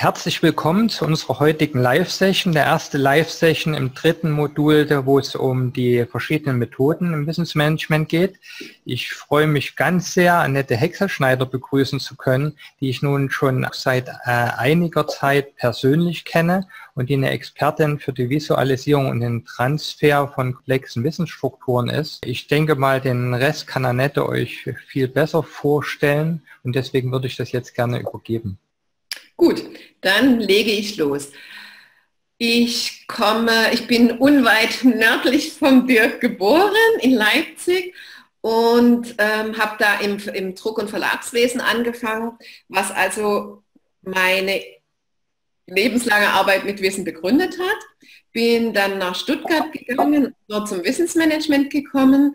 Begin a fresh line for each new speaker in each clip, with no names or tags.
Herzlich willkommen zu unserer heutigen Live-Session, der erste Live-Session im dritten Modul, wo es um die verschiedenen Methoden im Wissensmanagement geht. Ich freue mich ganz sehr, Annette Hexerschneider begrüßen zu können, die ich nun schon seit äh, einiger Zeit persönlich kenne und die eine Expertin für die Visualisierung und den Transfer von komplexen Wissensstrukturen ist. Ich denke mal, den Rest kann Annette euch viel besser vorstellen und deswegen würde ich das jetzt gerne übergeben.
Gut, dann lege ich los. Ich komme, ich bin unweit nördlich von Dirk geboren in Leipzig und ähm, habe da im, im Druck- und Verlagswesen angefangen, was also meine lebenslange Arbeit mit Wissen begründet hat. Bin dann nach Stuttgart gegangen, dort zum Wissensmanagement gekommen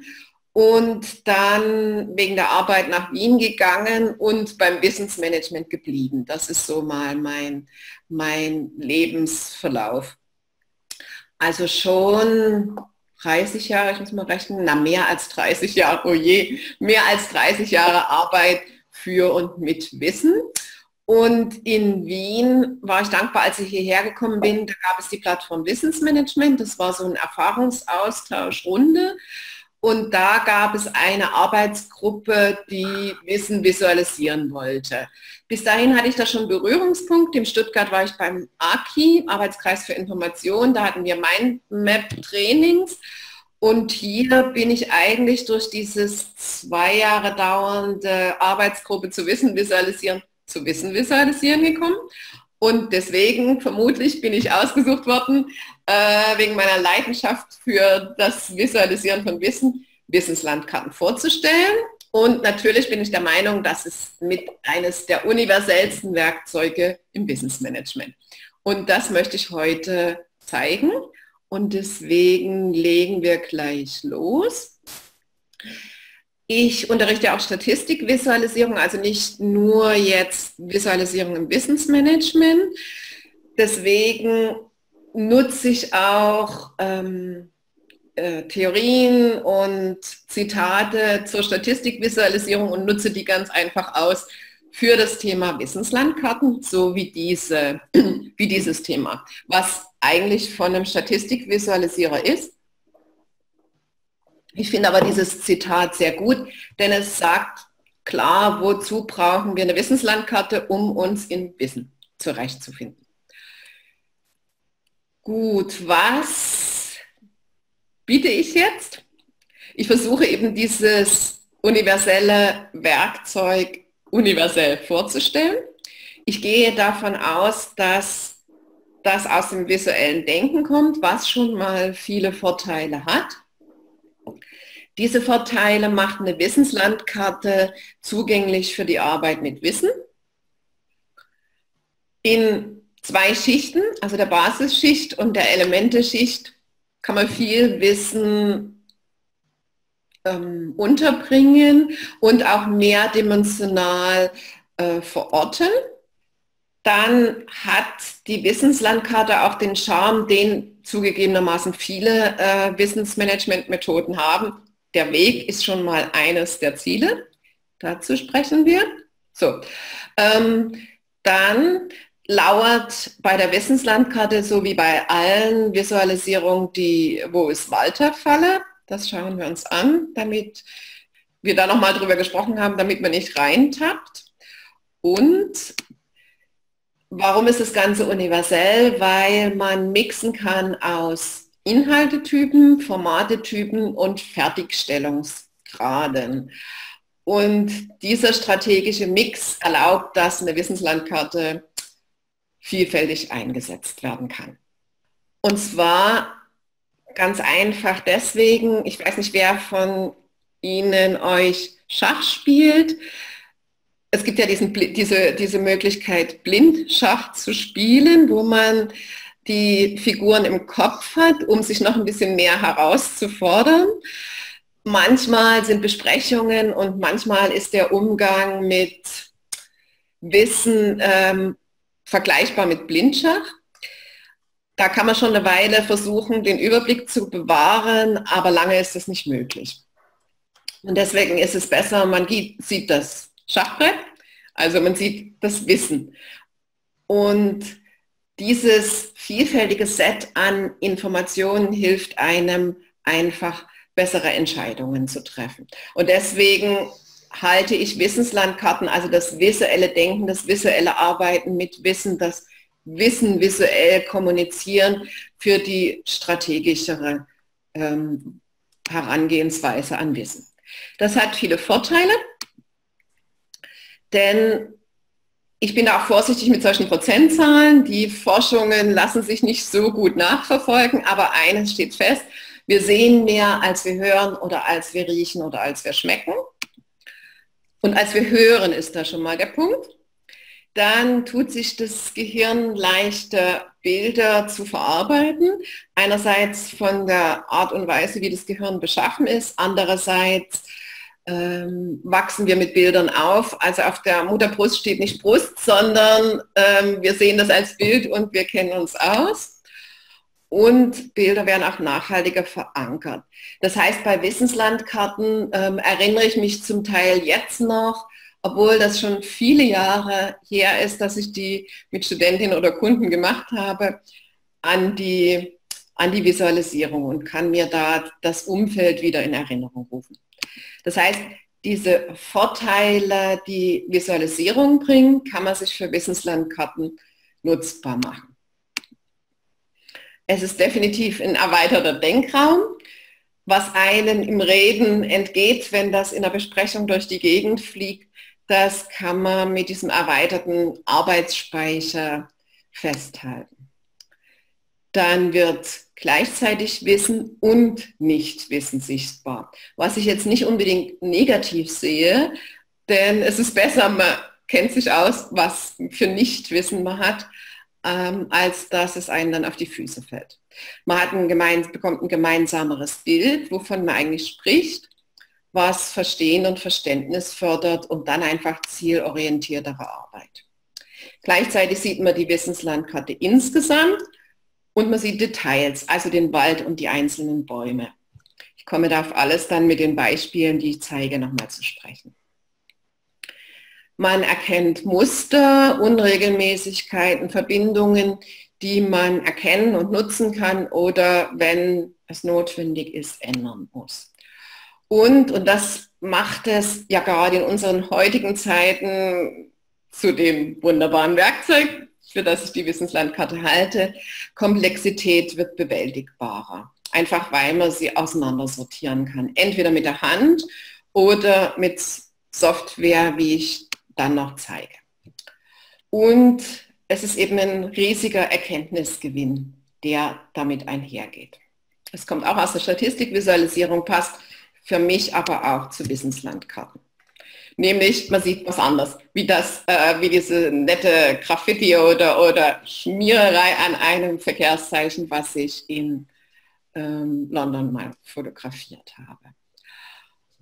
und dann wegen der Arbeit nach Wien gegangen und beim Wissensmanagement geblieben. Das ist so mal mein, mein Lebensverlauf. Also schon 30 Jahre, ich muss mal rechnen, na mehr als 30 Jahre, oh je, mehr als 30 Jahre Arbeit für und mit Wissen. Und in Wien war ich dankbar, als ich hierher gekommen bin, da gab es die Plattform Wissensmanagement, das war so ein Erfahrungsaustauschrunde. Und da gab es eine Arbeitsgruppe, die Wissen visualisieren wollte. Bis dahin hatte ich da schon Berührungspunkte. In Stuttgart war ich beim AKI, Arbeitskreis für Information. Da hatten wir Mindmap-Trainings. Und hier bin ich eigentlich durch dieses zwei Jahre dauernde Arbeitsgruppe zu Wissen visualisieren, zu Wissen visualisieren gekommen. Und deswegen vermutlich bin ich ausgesucht worden, äh, wegen meiner Leidenschaft für das Visualisieren von Wissen, Wissenslandkarten vorzustellen. Und natürlich bin ich der Meinung, das ist mit eines der universellsten Werkzeuge im Wissensmanagement. Und das möchte ich heute zeigen. Und deswegen legen wir gleich los. Ich unterrichte auch Statistikwisualisierung, also nicht nur jetzt Visualisierung im Wissensmanagement. Deswegen nutze ich auch ähm, äh, Theorien und Zitate zur Statistikwisualisierung und nutze die ganz einfach aus für das Thema Wissenslandkarten, so wie, diese, wie dieses Thema, was eigentlich von einem Statistikwisualisierer ist ich finde aber dieses Zitat sehr gut, denn es sagt klar, wozu brauchen wir eine Wissenslandkarte, um uns in Wissen zurechtzufinden. Gut, was biete ich jetzt? Ich versuche eben dieses universelle Werkzeug universell vorzustellen. Ich gehe davon aus, dass das aus dem visuellen Denken kommt, was schon mal viele Vorteile hat. Diese Vorteile macht eine Wissenslandkarte zugänglich für die Arbeit mit Wissen. In zwei Schichten, also der Basisschicht und der Elementeschicht, kann man viel Wissen ähm, unterbringen und auch mehrdimensional äh, verorten. Dann hat die Wissenslandkarte auch den Charme, den zugegebenermaßen viele äh, Wissensmanagement-Methoden haben, der Weg ist schon mal eines der Ziele. Dazu sprechen wir. So, ähm, dann lauert bei der Wissenslandkarte so wie bei allen Visualisierungen, die, wo ist Walter-Falle. Das schauen wir uns an, damit wir da nochmal drüber gesprochen haben, damit man nicht reintappt. Und warum ist das Ganze universell? Weil man mixen kann aus Inhaltetypen, Formatetypen und Fertigstellungsgraden. Und dieser strategische Mix erlaubt, dass eine Wissenslandkarte vielfältig eingesetzt werden kann. Und zwar ganz einfach deswegen, ich weiß nicht, wer von Ihnen euch Schach spielt. Es gibt ja diesen, diese, diese Möglichkeit, Blindschach zu spielen, wo man die Figuren im Kopf hat, um sich noch ein bisschen mehr herauszufordern. Manchmal sind Besprechungen und manchmal ist der Umgang mit Wissen ähm, vergleichbar mit Blindschach. Da kann man schon eine Weile versuchen, den Überblick zu bewahren, aber lange ist das nicht möglich. Und deswegen ist es besser, man sieht das Schachbrett, also man sieht das Wissen. Und dieses vielfältige Set an Informationen hilft einem einfach bessere Entscheidungen zu treffen. Und deswegen halte ich Wissenslandkarten, also das visuelle Denken, das visuelle Arbeiten mit Wissen, das Wissen visuell kommunizieren für die strategischere ähm, Herangehensweise an Wissen. Das hat viele Vorteile, denn ich bin auch vorsichtig mit solchen Prozentzahlen. Die Forschungen lassen sich nicht so gut nachverfolgen, aber eines steht fest, wir sehen mehr, als wir hören oder als wir riechen oder als wir schmecken. Und als wir hören ist da schon mal der Punkt. Dann tut sich das Gehirn leichter, Bilder zu verarbeiten. Einerseits von der Art und Weise, wie das Gehirn beschaffen ist. Andererseits ähm, wachsen wir mit Bildern auf. Also auf der Mutterbrust steht nicht Brust, sondern ähm, wir sehen das als Bild und wir kennen uns aus und Bilder werden auch nachhaltiger verankert. Das heißt, bei Wissenslandkarten ähm, erinnere ich mich zum Teil jetzt noch, obwohl das schon viele Jahre her ist, dass ich die mit Studentinnen oder Kunden gemacht habe, an die, an die Visualisierung und kann mir da das Umfeld wieder in Erinnerung rufen. Das heißt, diese Vorteile, die Visualisierung bringen, kann man sich für Wissenslandkarten nutzbar machen. Es ist definitiv ein erweiterter Denkraum, was einem im Reden entgeht, wenn das in der Besprechung durch die Gegend fliegt. Das kann man mit diesem erweiterten Arbeitsspeicher festhalten. Dann wird gleichzeitig Wissen und Nichtwissen sichtbar. Was ich jetzt nicht unbedingt negativ sehe, denn es ist besser, man kennt sich aus, was für Nichtwissen man hat, ähm, als dass es einen dann auf die Füße fällt. Man hat ein gemein, bekommt ein gemeinsameres Bild, wovon man eigentlich spricht, was Verstehen und Verständnis fördert und dann einfach zielorientiertere Arbeit. Gleichzeitig sieht man die Wissenslandkarte insgesamt und man sieht Details, also den Wald und die einzelnen Bäume. Ich komme da auf alles dann mit den Beispielen, die ich zeige, nochmal zu sprechen. Man erkennt Muster, Unregelmäßigkeiten, Verbindungen, die man erkennen und nutzen kann oder wenn es notwendig ist, ändern muss. Und, und das macht es ja gerade in unseren heutigen Zeiten zu dem wunderbaren Werkzeug, für das ich die Wissenslandkarte halte, Komplexität wird bewältigbarer. Einfach weil man sie auseinandersortieren kann. Entweder mit der Hand oder mit Software, wie ich dann noch zeige. Und es ist eben ein riesiger Erkenntnisgewinn, der damit einhergeht. Es kommt auch aus der Statistikvisualisierung, passt für mich aber auch zu Wissenslandkarten. Nämlich, man sieht was anderes, wie, das, äh, wie diese nette Graffiti oder, oder Schmiererei an einem Verkehrszeichen, was ich in ähm, London mal fotografiert habe.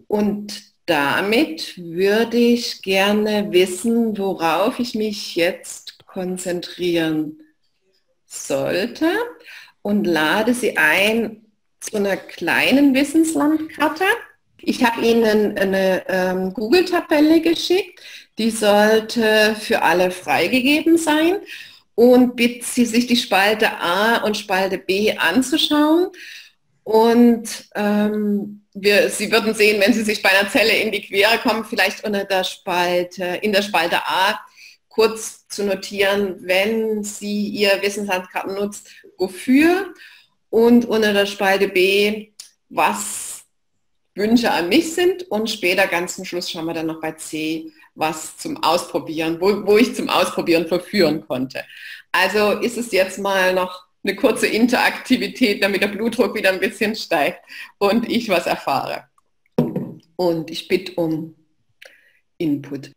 Und damit würde ich gerne wissen, worauf ich mich jetzt konzentrieren sollte und lade Sie ein zu einer kleinen Wissenslandkarte. Ich habe Ihnen eine ähm, Google-Tabelle geschickt, die sollte für alle freigegeben sein. Und bitte Sie sich die Spalte A und Spalte B anzuschauen und ähm, wir, Sie würden sehen, wenn Sie sich bei einer Zelle in die Quere kommen, vielleicht unter der Spalte, in der Spalte A kurz zu notieren, wenn Sie Ihr Wissenslandkarten nutzt, wofür und unter der Spalte B, was Wünsche an mich sind und später ganz zum Schluss schauen wir dann noch bei C, was zum Ausprobieren, wo, wo ich zum Ausprobieren verführen konnte. Also ist es jetzt mal noch eine kurze Interaktivität, damit der Blutdruck wieder ein bisschen steigt und ich was erfahre. Und ich bitte um Input.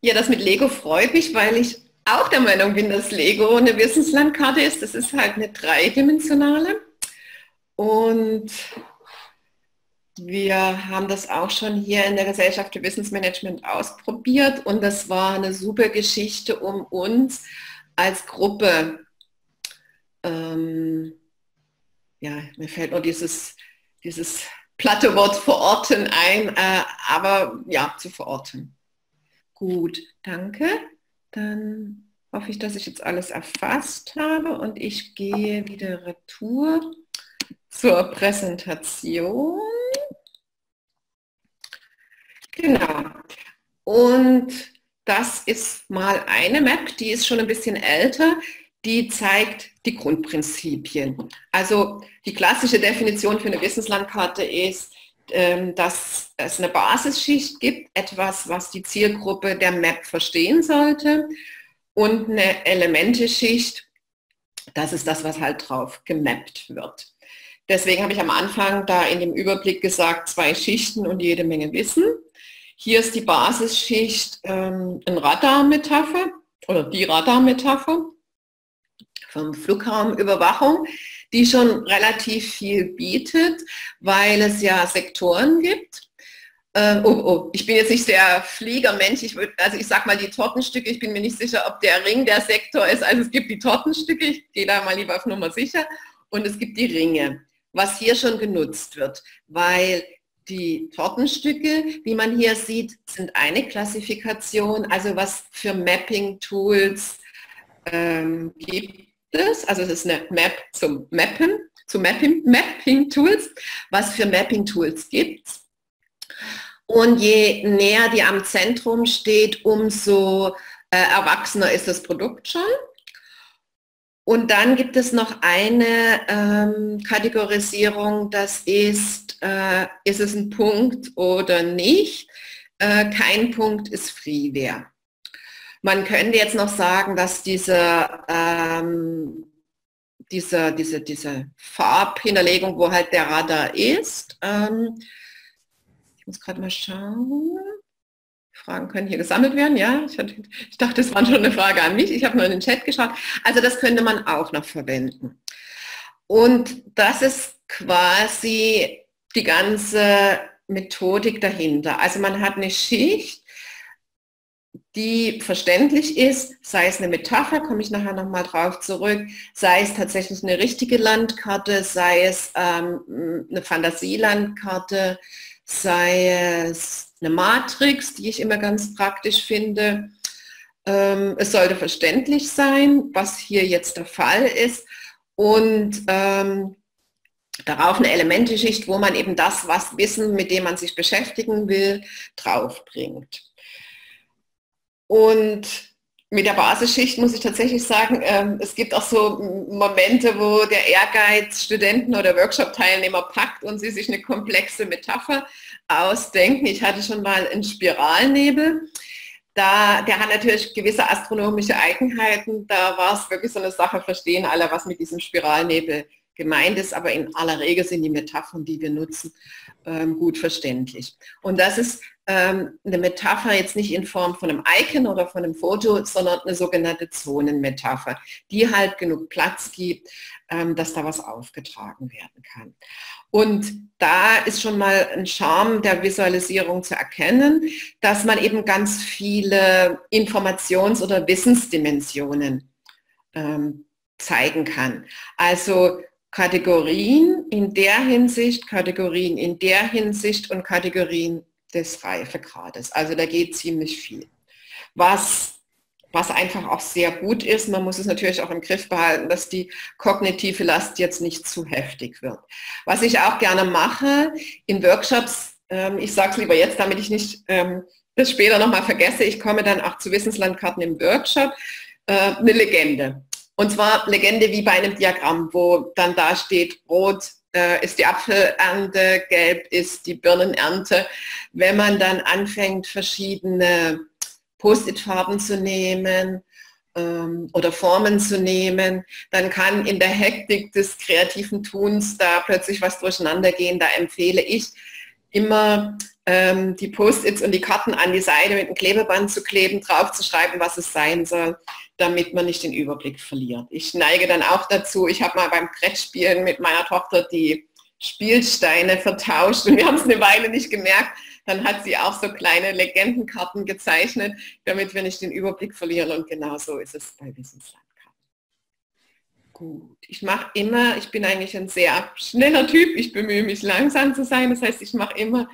Ja, das mit Lego freut mich, weil ich auch der Meinung bin, dass Lego eine Wissenslandkarte ist. Das ist halt eine dreidimensionale. Und wir haben das auch schon hier in der Gesellschaft für Wissensmanagement ausprobiert und das war eine super Geschichte, um uns als Gruppe, ähm, ja, mir fällt nur dieses, dieses platte Wort verorten ein, äh, aber ja, zu verorten. Gut, danke. Dann hoffe ich, dass ich jetzt alles erfasst habe und ich gehe wieder retour zur Präsentation. Genau. Und das ist mal eine Map, die ist schon ein bisschen älter, die zeigt die Grundprinzipien. Also die klassische Definition für eine Wissenslandkarte ist, ähm, dass es eine Basisschicht gibt, etwas, was die Zielgruppe der Map verstehen sollte und eine Elementeschicht, das ist das, was halt drauf gemappt wird. Deswegen habe ich am Anfang da in dem Überblick gesagt, zwei Schichten und jede Menge Wissen. Hier ist die Basisschicht ähm, ein Radarmetapher oder die Radarmetapher vom Flugraumüberwachung, die schon relativ viel bietet, weil es ja Sektoren gibt. Ähm, oh, oh, ich bin jetzt nicht der Fliegermensch, ich würd, also ich sag mal die Tortenstücke, ich bin mir nicht sicher, ob der Ring der Sektor ist. Also es gibt die Tortenstücke, ich gehe da mal lieber auf Nummer sicher, und es gibt die Ringe, was hier schon genutzt wird, weil die Tortenstücke, wie man hier sieht, sind eine Klassifikation, also was für Mapping-Tools ähm, gibt es. Also es ist eine Map zum Mappen, zu Mapping-Tools, was für Mapping-Tools gibt Und je näher die am Zentrum steht, umso äh, erwachsener ist das Produkt schon. Und dann gibt es noch eine ähm, Kategorisierung, das ist, äh, ist es ein Punkt oder nicht. Äh, kein Punkt ist Freeware. Man könnte jetzt noch sagen, dass diese, ähm, diese, diese, diese Farbhinterlegung, wo halt der Radar ist, ähm, ich muss gerade mal schauen, Fragen können hier gesammelt werden, ja. Ich, hatte, ich dachte, das war schon eine Frage an mich. Ich habe nur in den Chat geschaut. Also das könnte man auch noch verwenden. Und das ist quasi die ganze Methodik dahinter. Also man hat eine Schicht, die verständlich ist, sei es eine Metapher, komme ich nachher nochmal drauf zurück, sei es tatsächlich eine richtige Landkarte, sei es ähm, eine Fantasielandkarte, sei es eine Matrix, die ich immer ganz praktisch finde. Ähm, es sollte verständlich sein, was hier jetzt der Fall ist und ähm, darauf eine Elementeschicht, wo man eben das, was Wissen, mit dem man sich beschäftigen will, draufbringt. Und mit der Basisschicht muss ich tatsächlich sagen, ähm, es gibt auch so Momente, wo der Ehrgeiz Studenten oder Workshop-Teilnehmer packt und sie sich eine komplexe Metapher ausdenken. Ich hatte schon mal einen Spiralnebel. Da, der hat natürlich gewisse astronomische Eigenheiten. Da war es wirklich so eine Sache, verstehen alle, was mit diesem Spiralnebel gemeint ist, aber in aller Regel sind die Metaphern, die wir nutzen, ähm, gut verständlich. Und das ist ähm, eine Metapher jetzt nicht in Form von einem Icon oder von einem Foto, sondern eine sogenannte Zonenmetapher, die halt genug Platz gibt, ähm, dass da was aufgetragen werden kann. Und da ist schon mal ein Charme der Visualisierung zu erkennen, dass man eben ganz viele Informations- oder Wissensdimensionen ähm, zeigen kann. Also Kategorien in der Hinsicht, Kategorien in der Hinsicht und Kategorien des Reifegrades. Also da geht ziemlich viel. Was, was einfach auch sehr gut ist, man muss es natürlich auch im Griff behalten, dass die kognitive Last jetzt nicht zu heftig wird. Was ich auch gerne mache in Workshops, ähm, ich sage es lieber jetzt, damit ich nicht ähm, das später nochmal vergesse, ich komme dann auch zu Wissenslandkarten im Workshop, äh, eine Legende. Und zwar Legende wie bei einem Diagramm, wo dann da steht, rot äh, ist die Apfelernte, gelb ist die Birnenernte. Wenn man dann anfängt, verschiedene Post-it-Farben zu nehmen ähm, oder Formen zu nehmen, dann kann in der Hektik des kreativen Tuns da plötzlich was durcheinander gehen. Da empfehle ich immer ähm, die Post-its und die Karten an die Seite mit einem Klebeband zu kleben, drauf zu schreiben, was es sein soll damit man nicht den Überblick verliert. Ich neige dann auch dazu, ich habe mal beim Brettspielen mit meiner Tochter die Spielsteine vertauscht und wir haben es eine Weile nicht gemerkt. Dann hat sie auch so kleine Legendenkarten gezeichnet, damit wir nicht den Überblick verlieren und genau so ist es bei Wissenslandkarten. Gut, ich mache immer, ich bin eigentlich ein sehr schneller Typ, ich bemühe mich langsam zu sein, das heißt, ich mache immer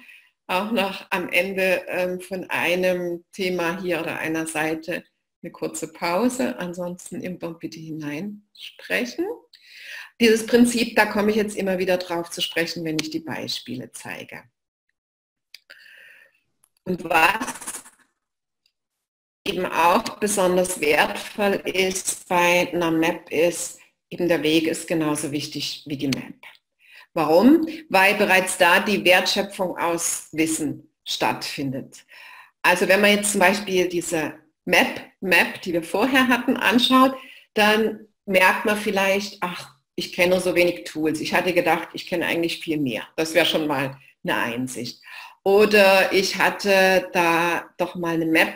auch noch am Ende ähm, von einem Thema hier oder einer Seite eine kurze Pause. Ansonsten immer bitte hineinsprechen. Dieses Prinzip, da komme ich jetzt immer wieder drauf zu sprechen, wenn ich die Beispiele zeige. Und was eben auch besonders wertvoll ist bei einer Map ist, eben der Weg ist genauso wichtig wie die Map. Warum? Weil bereits da die Wertschöpfung aus Wissen stattfindet. Also wenn man jetzt zum Beispiel diese Map, Map, die wir vorher hatten, anschaut, dann merkt man vielleicht, ach, ich kenne so wenig Tools. Ich hatte gedacht, ich kenne eigentlich viel mehr. Das wäre schon mal eine Einsicht. Oder ich hatte da doch mal eine Map,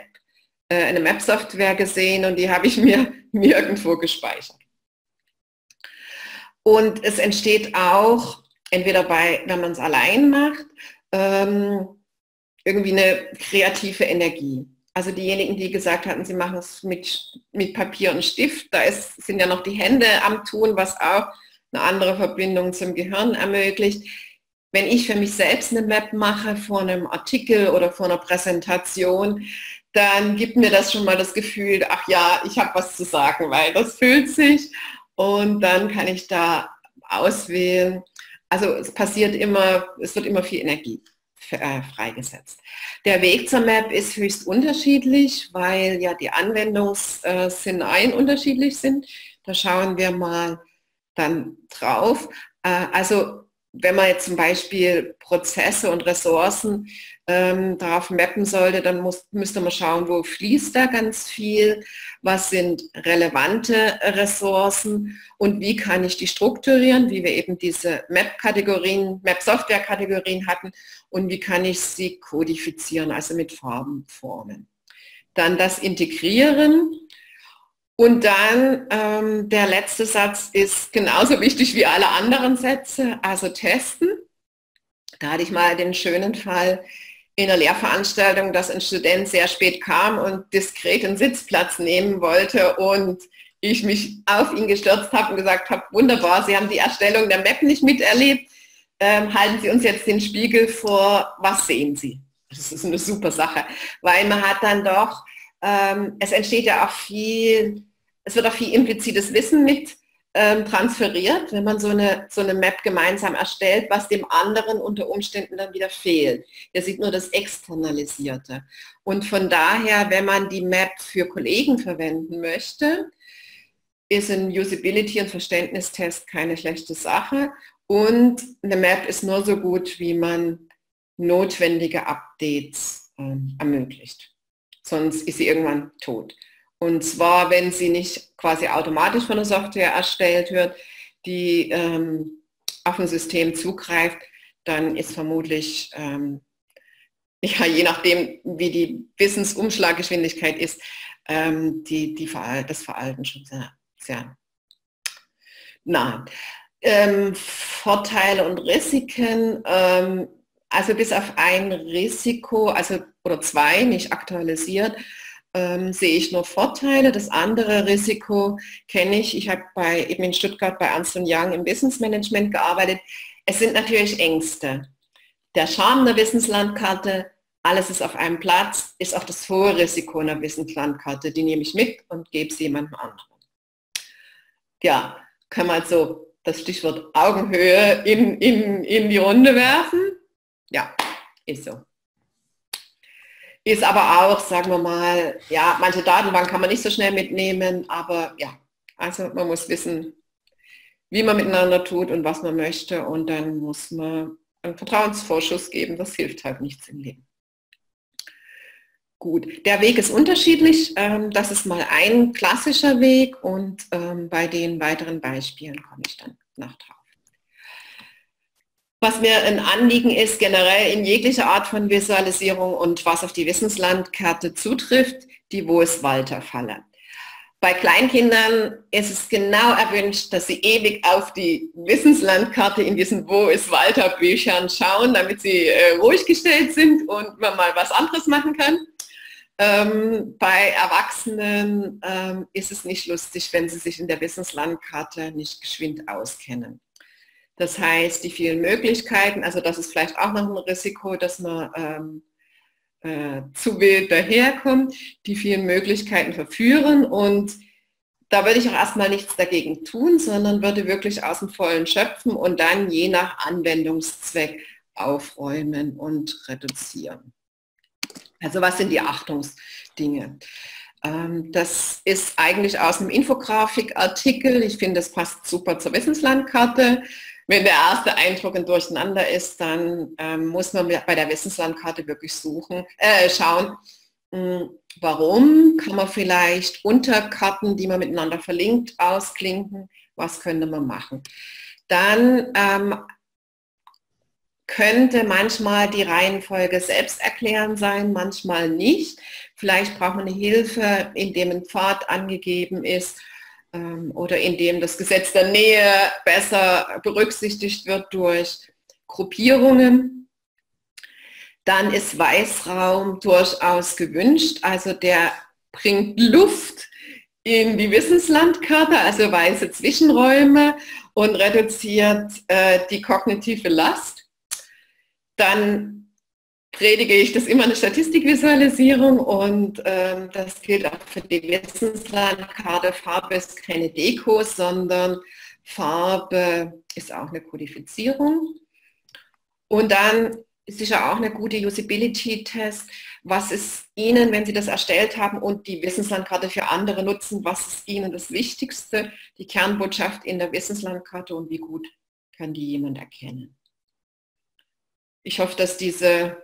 äh, eine Map-Software gesehen und die habe ich mir nirgendwo gespeichert. Und es entsteht auch, entweder bei, wenn man es allein macht, ähm, irgendwie eine kreative Energie. Also diejenigen, die gesagt hatten, sie machen es mit, mit Papier und Stift, da ist, sind ja noch die Hände am Tun, was auch eine andere Verbindung zum Gehirn ermöglicht. Wenn ich für mich selbst eine Map mache vor einem Artikel oder vor einer Präsentation, dann gibt mir das schon mal das Gefühl, ach ja, ich habe was zu sagen, weil das fühlt sich und dann kann ich da auswählen. Also es passiert immer, es wird immer viel Energie äh, freigesetzt. Der Weg zur Map ist höchst unterschiedlich, weil ja die Anwendungsszenarien unterschiedlich sind. Da schauen wir mal dann drauf. Äh, also wenn man jetzt zum Beispiel Prozesse und Ressourcen ähm, darauf mappen sollte, dann muss, müsste man schauen, wo fließt da ganz viel, was sind relevante Ressourcen und wie kann ich die strukturieren, wie wir eben diese Map-Kategorien, Map-Software-Kategorien hatten und wie kann ich sie kodifizieren, also mit Farben formen. Dann das Integrieren und dann ähm, der letzte Satz ist genauso wichtig wie alle anderen Sätze, also testen. Da hatte ich mal den schönen Fall in einer Lehrveranstaltung, dass ein Student sehr spät kam und diskret einen Sitzplatz nehmen wollte und ich mich auf ihn gestürzt habe und gesagt habe, wunderbar, Sie haben die Erstellung der Map nicht miterlebt, ähm, halten Sie uns jetzt den Spiegel vor, was sehen Sie? Das ist eine super Sache, weil man hat dann doch, ähm, es entsteht ja auch viel es wird auch viel implizites Wissen mit ähm, transferiert, wenn man so eine, so eine Map gemeinsam erstellt, was dem anderen unter Umständen dann wieder fehlt. Er sieht nur das Externalisierte. Und von daher, wenn man die Map für Kollegen verwenden möchte, ist ein Usability- und Verständnistest keine schlechte Sache. Und eine Map ist nur so gut, wie man notwendige Updates ähm, ermöglicht. Sonst ist sie irgendwann tot. Und zwar, wenn sie nicht quasi automatisch von der Software erstellt wird, die ähm, auf ein System zugreift, dann ist vermutlich, ähm, ja, je nachdem, wie die Wissensumschlaggeschwindigkeit ist, ähm, die, die Verhalt, das Verhalten schon sehr, sehr nah. Ähm, Vorteile und Risiken, ähm, also bis auf ein Risiko, also oder zwei nicht aktualisiert, ähm, sehe ich nur Vorteile. Das andere Risiko kenne ich. Ich habe bei, eben in Stuttgart bei Ernst Young im Wissensmanagement gearbeitet. Es sind natürlich Ängste. Der Charme der Wissenslandkarte, alles ist auf einem Platz, ist auch das hohe Risiko einer Wissenslandkarte. Die nehme ich mit und gebe sie jemandem anderen. Ja, kann man so das Stichwort Augenhöhe in, in, in die Runde werfen? Ja, ist so. Ist aber auch, sagen wir mal, ja, manche Datenbank kann man nicht so schnell mitnehmen, aber ja, also man muss wissen, wie man miteinander tut und was man möchte und dann muss man einen Vertrauensvorschuss geben, das hilft halt nichts im Leben. Gut, der Weg ist unterschiedlich. Ähm, das ist mal ein klassischer Weg und ähm, bei den weiteren Beispielen komme ich dann nach drauf. Was mir ein Anliegen ist, generell in jeglicher Art von Visualisierung und was auf die Wissenslandkarte zutrifft, die Wo ist Walter-Falle. Bei Kleinkindern ist es genau erwünscht, dass sie ewig auf die Wissenslandkarte in diesen Wo ist Walter Büchern schauen, damit sie äh, ruhig gestellt sind und man mal was anderes machen kann. Ähm, bei Erwachsenen ähm, ist es nicht lustig, wenn sie sich in der Wissenslandkarte nicht geschwind auskennen. Das heißt, die vielen Möglichkeiten, also das ist vielleicht auch noch ein Risiko, dass man ähm, äh, zu wild daherkommt, die vielen Möglichkeiten verführen und da würde ich auch erstmal nichts dagegen tun, sondern würde wirklich aus dem Vollen schöpfen und dann je nach Anwendungszweck aufräumen und reduzieren. Also was sind die Achtungsdinge? Ähm, das ist eigentlich aus einem Infografikartikel. Ich finde, das passt super zur Wissenslandkarte. Wenn der erste Eindruck ein Durcheinander ist, dann ähm, muss man bei der Wissenslandkarte wirklich suchen, äh, schauen, hm, warum kann man vielleicht Unterkarten, die man miteinander verlinkt, ausklinken, was könnte man machen. Dann ähm, könnte manchmal die Reihenfolge selbst erklären sein, manchmal nicht. Vielleicht braucht man eine Hilfe, indem ein Pfad angegeben ist oder indem das Gesetz der Nähe besser berücksichtigt wird durch Gruppierungen. Dann ist Weißraum durchaus gewünscht. Also der bringt Luft in die Wissenslandkarte, also weiße Zwischenräume und reduziert äh, die kognitive Last. Dann predige ich das immer eine Statistikvisualisierung und ähm, das gilt auch für die Wissenslandkarte. Farbe ist keine Deko, sondern Farbe ist auch eine Kodifizierung. Und dann ist sicher auch eine gute Usability-Test. Was ist Ihnen, wenn Sie das erstellt haben und die Wissenslandkarte für andere nutzen, was ist Ihnen das Wichtigste, die Kernbotschaft in der Wissenslandkarte und wie gut kann die jemand erkennen? Ich hoffe, dass diese,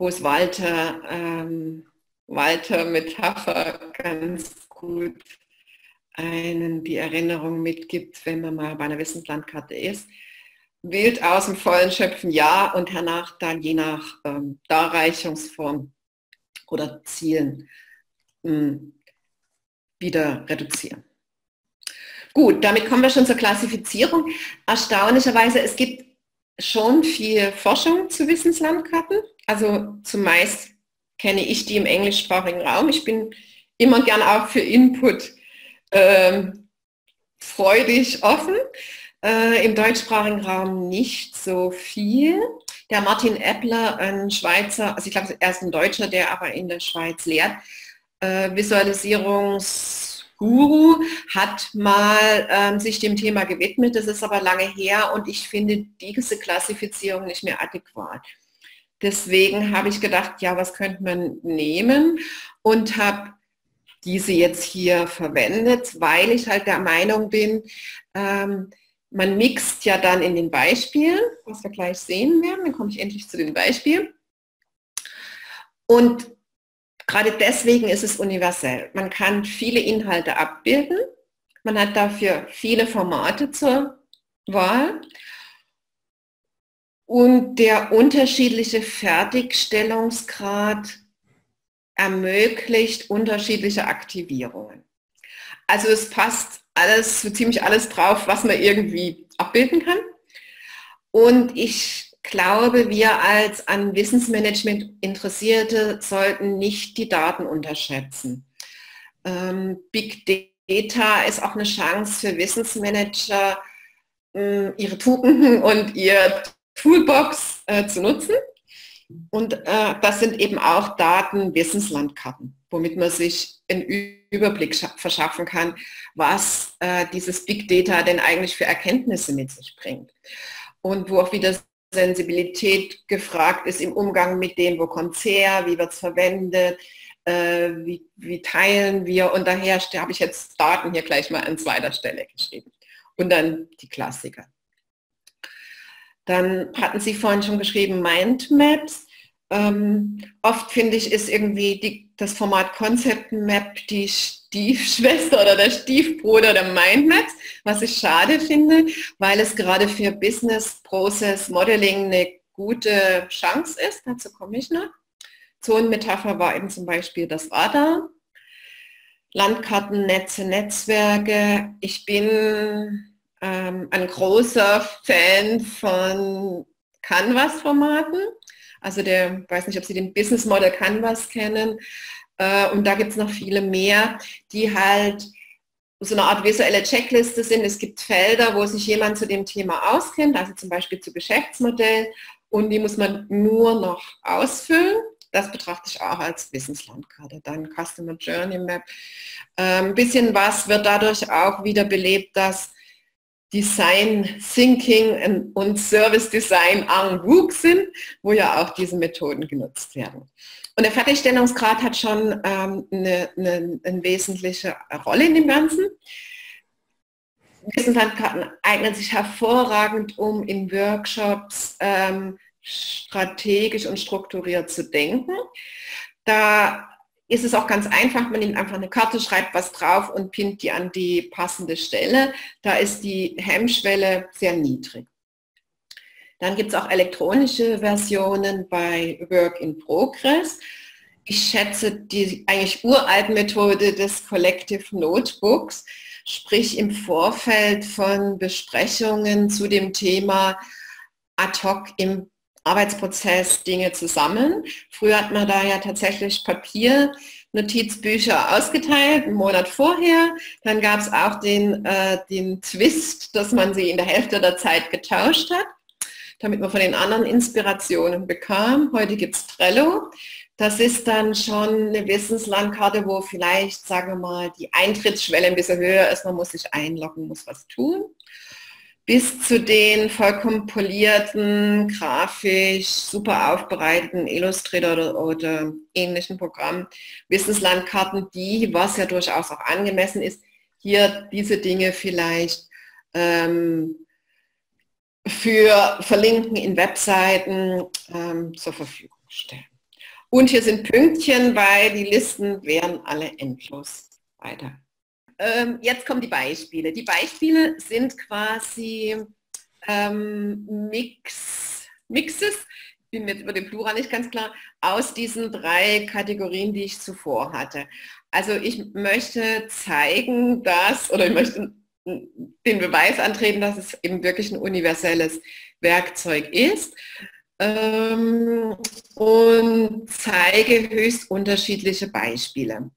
wo es Walter, ähm, Walter Metapher ganz gut einen die Erinnerung mitgibt, wenn man mal bei einer Wissenslandkarte ist wild aus dem Vollen schöpfen, ja, und danach dann je nach ähm, Darreichungsform oder Zielen mh, hm, wieder reduzieren. Gut, damit kommen wir schon zur Klassifizierung. Erstaunlicherweise, es gibt schon viel Forschung zu Wissenslandkarten. Also zumeist kenne ich die im englischsprachigen Raum. Ich bin immer gern auch für Input ähm, freudig offen. Äh, Im deutschsprachigen Raum nicht so viel. Der Martin Eppler, ein Schweizer, also ich glaube, er ist ein Deutscher, der aber in der Schweiz lehrt, äh, Visualisierungsguru, hat mal ähm, sich dem Thema gewidmet. Das ist aber lange her und ich finde diese Klassifizierung nicht mehr adäquat. Deswegen habe ich gedacht, ja, was könnte man nehmen und habe diese jetzt hier verwendet, weil ich halt der Meinung bin, ähm, man mixt ja dann in den Beispielen, was wir gleich sehen werden, dann komme ich endlich zu den Beispielen. Und gerade deswegen ist es universell. Man kann viele Inhalte abbilden, man hat dafür viele Formate zur Wahl und der unterschiedliche Fertigstellungsgrad ermöglicht unterschiedliche Aktivierungen. Also es passt alles, so ziemlich alles drauf, was man irgendwie abbilden kann. Und ich glaube, wir als an Wissensmanagement Interessierte sollten nicht die Daten unterschätzen. Ähm, Big Data ist auch eine Chance für Wissensmanager, äh, ihre Tugenden und ihr Toolbox äh, zu nutzen. Und äh, das sind eben auch Daten-Wissenslandkarten, womit man sich einen Überblick verschaffen kann, was äh, dieses Big Data denn eigentlich für Erkenntnisse mit sich bringt. Und wo auch wieder Sensibilität gefragt ist im Umgang mit dem, wo kommt es her, wie wird es verwendet, äh, wie, wie, teilen wir. Und daher habe ich jetzt Daten hier gleich mal an zweiter Stelle geschrieben. Und dann die Klassiker. Dann hatten Sie vorhin schon geschrieben Mindmaps. Ähm, oft finde ich, ist irgendwie die, das Format Concept Map die Stiefschwester oder der Stiefbruder der Mindmaps, was ich schade finde, weil es gerade für Business Process Modeling eine gute Chance ist. Dazu komme ich noch. Zonenmetapher war eben zum Beispiel das Radar. Landkarten, Netze, Netzwerke. Ich bin ähm, ein großer Fan von Canvas-Formaten. Also der, weiß nicht, ob Sie den Business Model Canvas kennen. Äh, und da gibt es noch viele mehr, die halt so eine Art visuelle Checkliste sind. Es gibt Felder, wo sich jemand zu dem Thema auskennt, also zum Beispiel zu Geschäftsmodell und die muss man nur noch ausfüllen. Das betrachte ich auch als Wissenslandkarte. Dann Customer Journey Map. Ein ähm, bisschen was wird dadurch auch wieder belebt, dass Design Thinking und Service Design en vogue sind, wo ja auch diese Methoden genutzt werden. Und der Fertigstellungsgrad hat schon ähm, eine, eine, eine, wesentliche Rolle in dem Ganzen. Wissenslandkarten eignen sich hervorragend, um in Workshops ähm, strategisch und strukturiert zu denken. Da ist es auch ganz einfach, man nimmt einfach eine Karte, schreibt was drauf und pinnt die an die passende Stelle. Da ist die Hemmschwelle sehr niedrig. Dann gibt es auch elektronische Versionen bei Work in Progress. Ich schätze die eigentlich uralten Methode des Collective Notebooks, sprich im Vorfeld von Besprechungen zu dem Thema ad hoc im Arbeitsprozess Dinge zusammen. Früher hat man da ja tatsächlich Papier, Notizbücher ausgeteilt, einen Monat vorher. Dann gab es auch den, äh, den Twist, dass man sie in der Hälfte der Zeit getauscht hat, damit man von den anderen Inspirationen bekam. Heute gibt es Trello. Das ist dann schon eine Wissenslandkarte, wo vielleicht, sagen wir mal, die Eintrittsschwelle ein bisschen höher ist. Man muss sich einloggen, muss was tun bis zu den vollkommen polierten, grafisch, super aufbereiteten Illustrator oder, oder ähnlichen Programmen, Wissenslandkarten, die, was ja durchaus auch angemessen ist, hier diese Dinge vielleicht ähm, für Verlinken in Webseiten ähm, zur Verfügung stellen. Und hier sind Pünktchen, weil die Listen wären alle endlos weiter ähm, jetzt kommen die Beispiele. Die Beispiele sind quasi ähm, Mix, Mixes, ich bin mir über den Plural nicht ganz klar, aus diesen drei Kategorien, die ich zuvor hatte. Also ich möchte zeigen, dass, oder ich möchte den Beweis antreten, dass es eben wirklich ein universelles Werkzeug ist ähm, und zeige höchst unterschiedliche Beispiele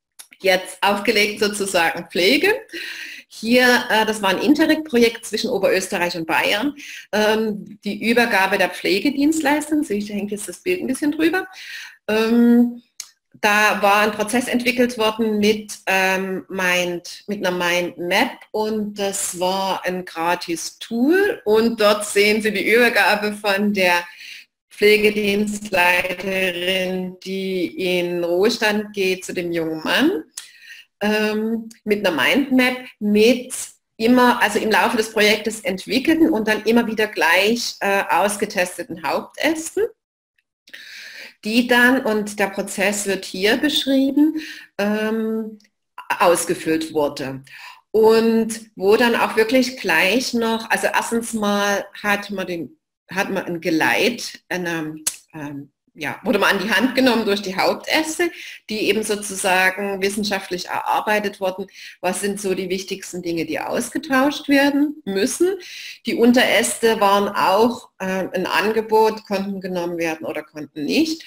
jetzt aufgelegt sozusagen Pflege. Hier, äh, das war ein Interreg-Projekt zwischen Oberösterreich und Bayern, ähm, die Übergabe der Pflegedienstleistung, ich hängt jetzt das Bild ein bisschen drüber. Ähm, da war ein Prozess entwickelt worden mit, ähm, Mind, mit einer Mind Map und das war ein gratis Tool und dort sehen Sie die Übergabe von der Pflegedienstleiterin, die in Ruhestand geht, zu dem jungen Mann ähm, mit einer Mindmap mit immer, also im Laufe des Projektes entwickelten und dann immer wieder gleich äh, ausgetesteten Hauptästen, die dann, und der Prozess wird hier beschrieben, ähm, ausgefüllt wurde. Und wo dann auch wirklich gleich noch, also erstens mal hat man, den, hat man ein Geleit, eine, ähm, ja, wurde man an die Hand genommen durch die Hauptäste, die eben sozusagen wissenschaftlich erarbeitet wurden. Was sind so die wichtigsten Dinge, die ausgetauscht werden müssen? Die Unteräste waren auch äh, ein Angebot, konnten genommen werden oder konnten nicht.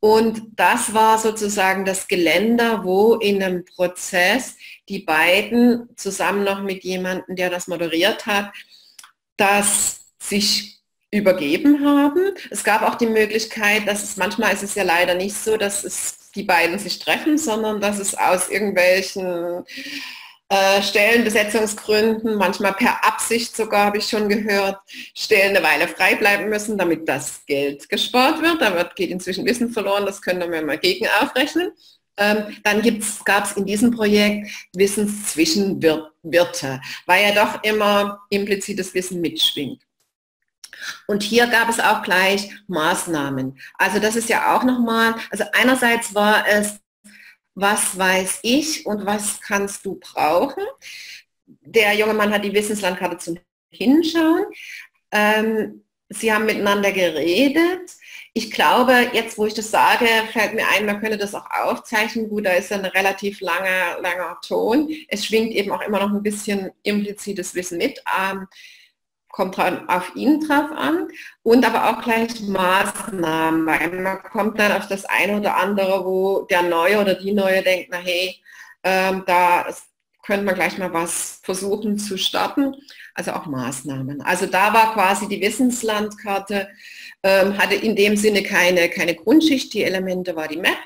Und das war sozusagen das Geländer, wo in einem Prozess die beiden zusammen noch mit jemandem, der das moderiert hat, das sich übergeben haben. Es gab auch die Möglichkeit, dass es manchmal ist es ja leider nicht so, dass es die beiden sich treffen, sondern dass es aus irgendwelchen äh, Stellenbesetzungsgründen, manchmal per Absicht sogar, habe ich schon gehört, Stellen eine Weile frei bleiben müssen, damit das Geld gespart wird. Da wird, geht inzwischen Wissen verloren, das können wir mal gegen aufrechnen. Ähm, dann gab es in diesem Projekt Wissenszwischenwirte, weil ja doch immer implizites Wissen mitschwingt. Und hier gab es auch gleich Maßnahmen. Also das ist ja auch nochmal, also einerseits war es, was weiß ich und was kannst du brauchen. Der junge Mann hat die Wissenslandkarte zum Hinschauen. Ähm, sie haben miteinander geredet. Ich glaube, jetzt wo ich das sage, fällt mir ein, man könnte das auch aufzeichnen. Gut, da ist ein relativ langer, langer Ton. Es schwingt eben auch immer noch ein bisschen implizites Wissen mit. Ähm, kommt auf ihn drauf an und aber auch gleich Maßnahmen, weil man kommt dann auf das eine oder andere, wo der Neue oder die Neue denkt, na hey, ähm, da könnte man gleich mal was versuchen zu starten, also auch Maßnahmen. Also da war quasi die Wissenslandkarte, ähm, hatte in dem Sinne keine, keine Grundschicht, die Elemente war die Map.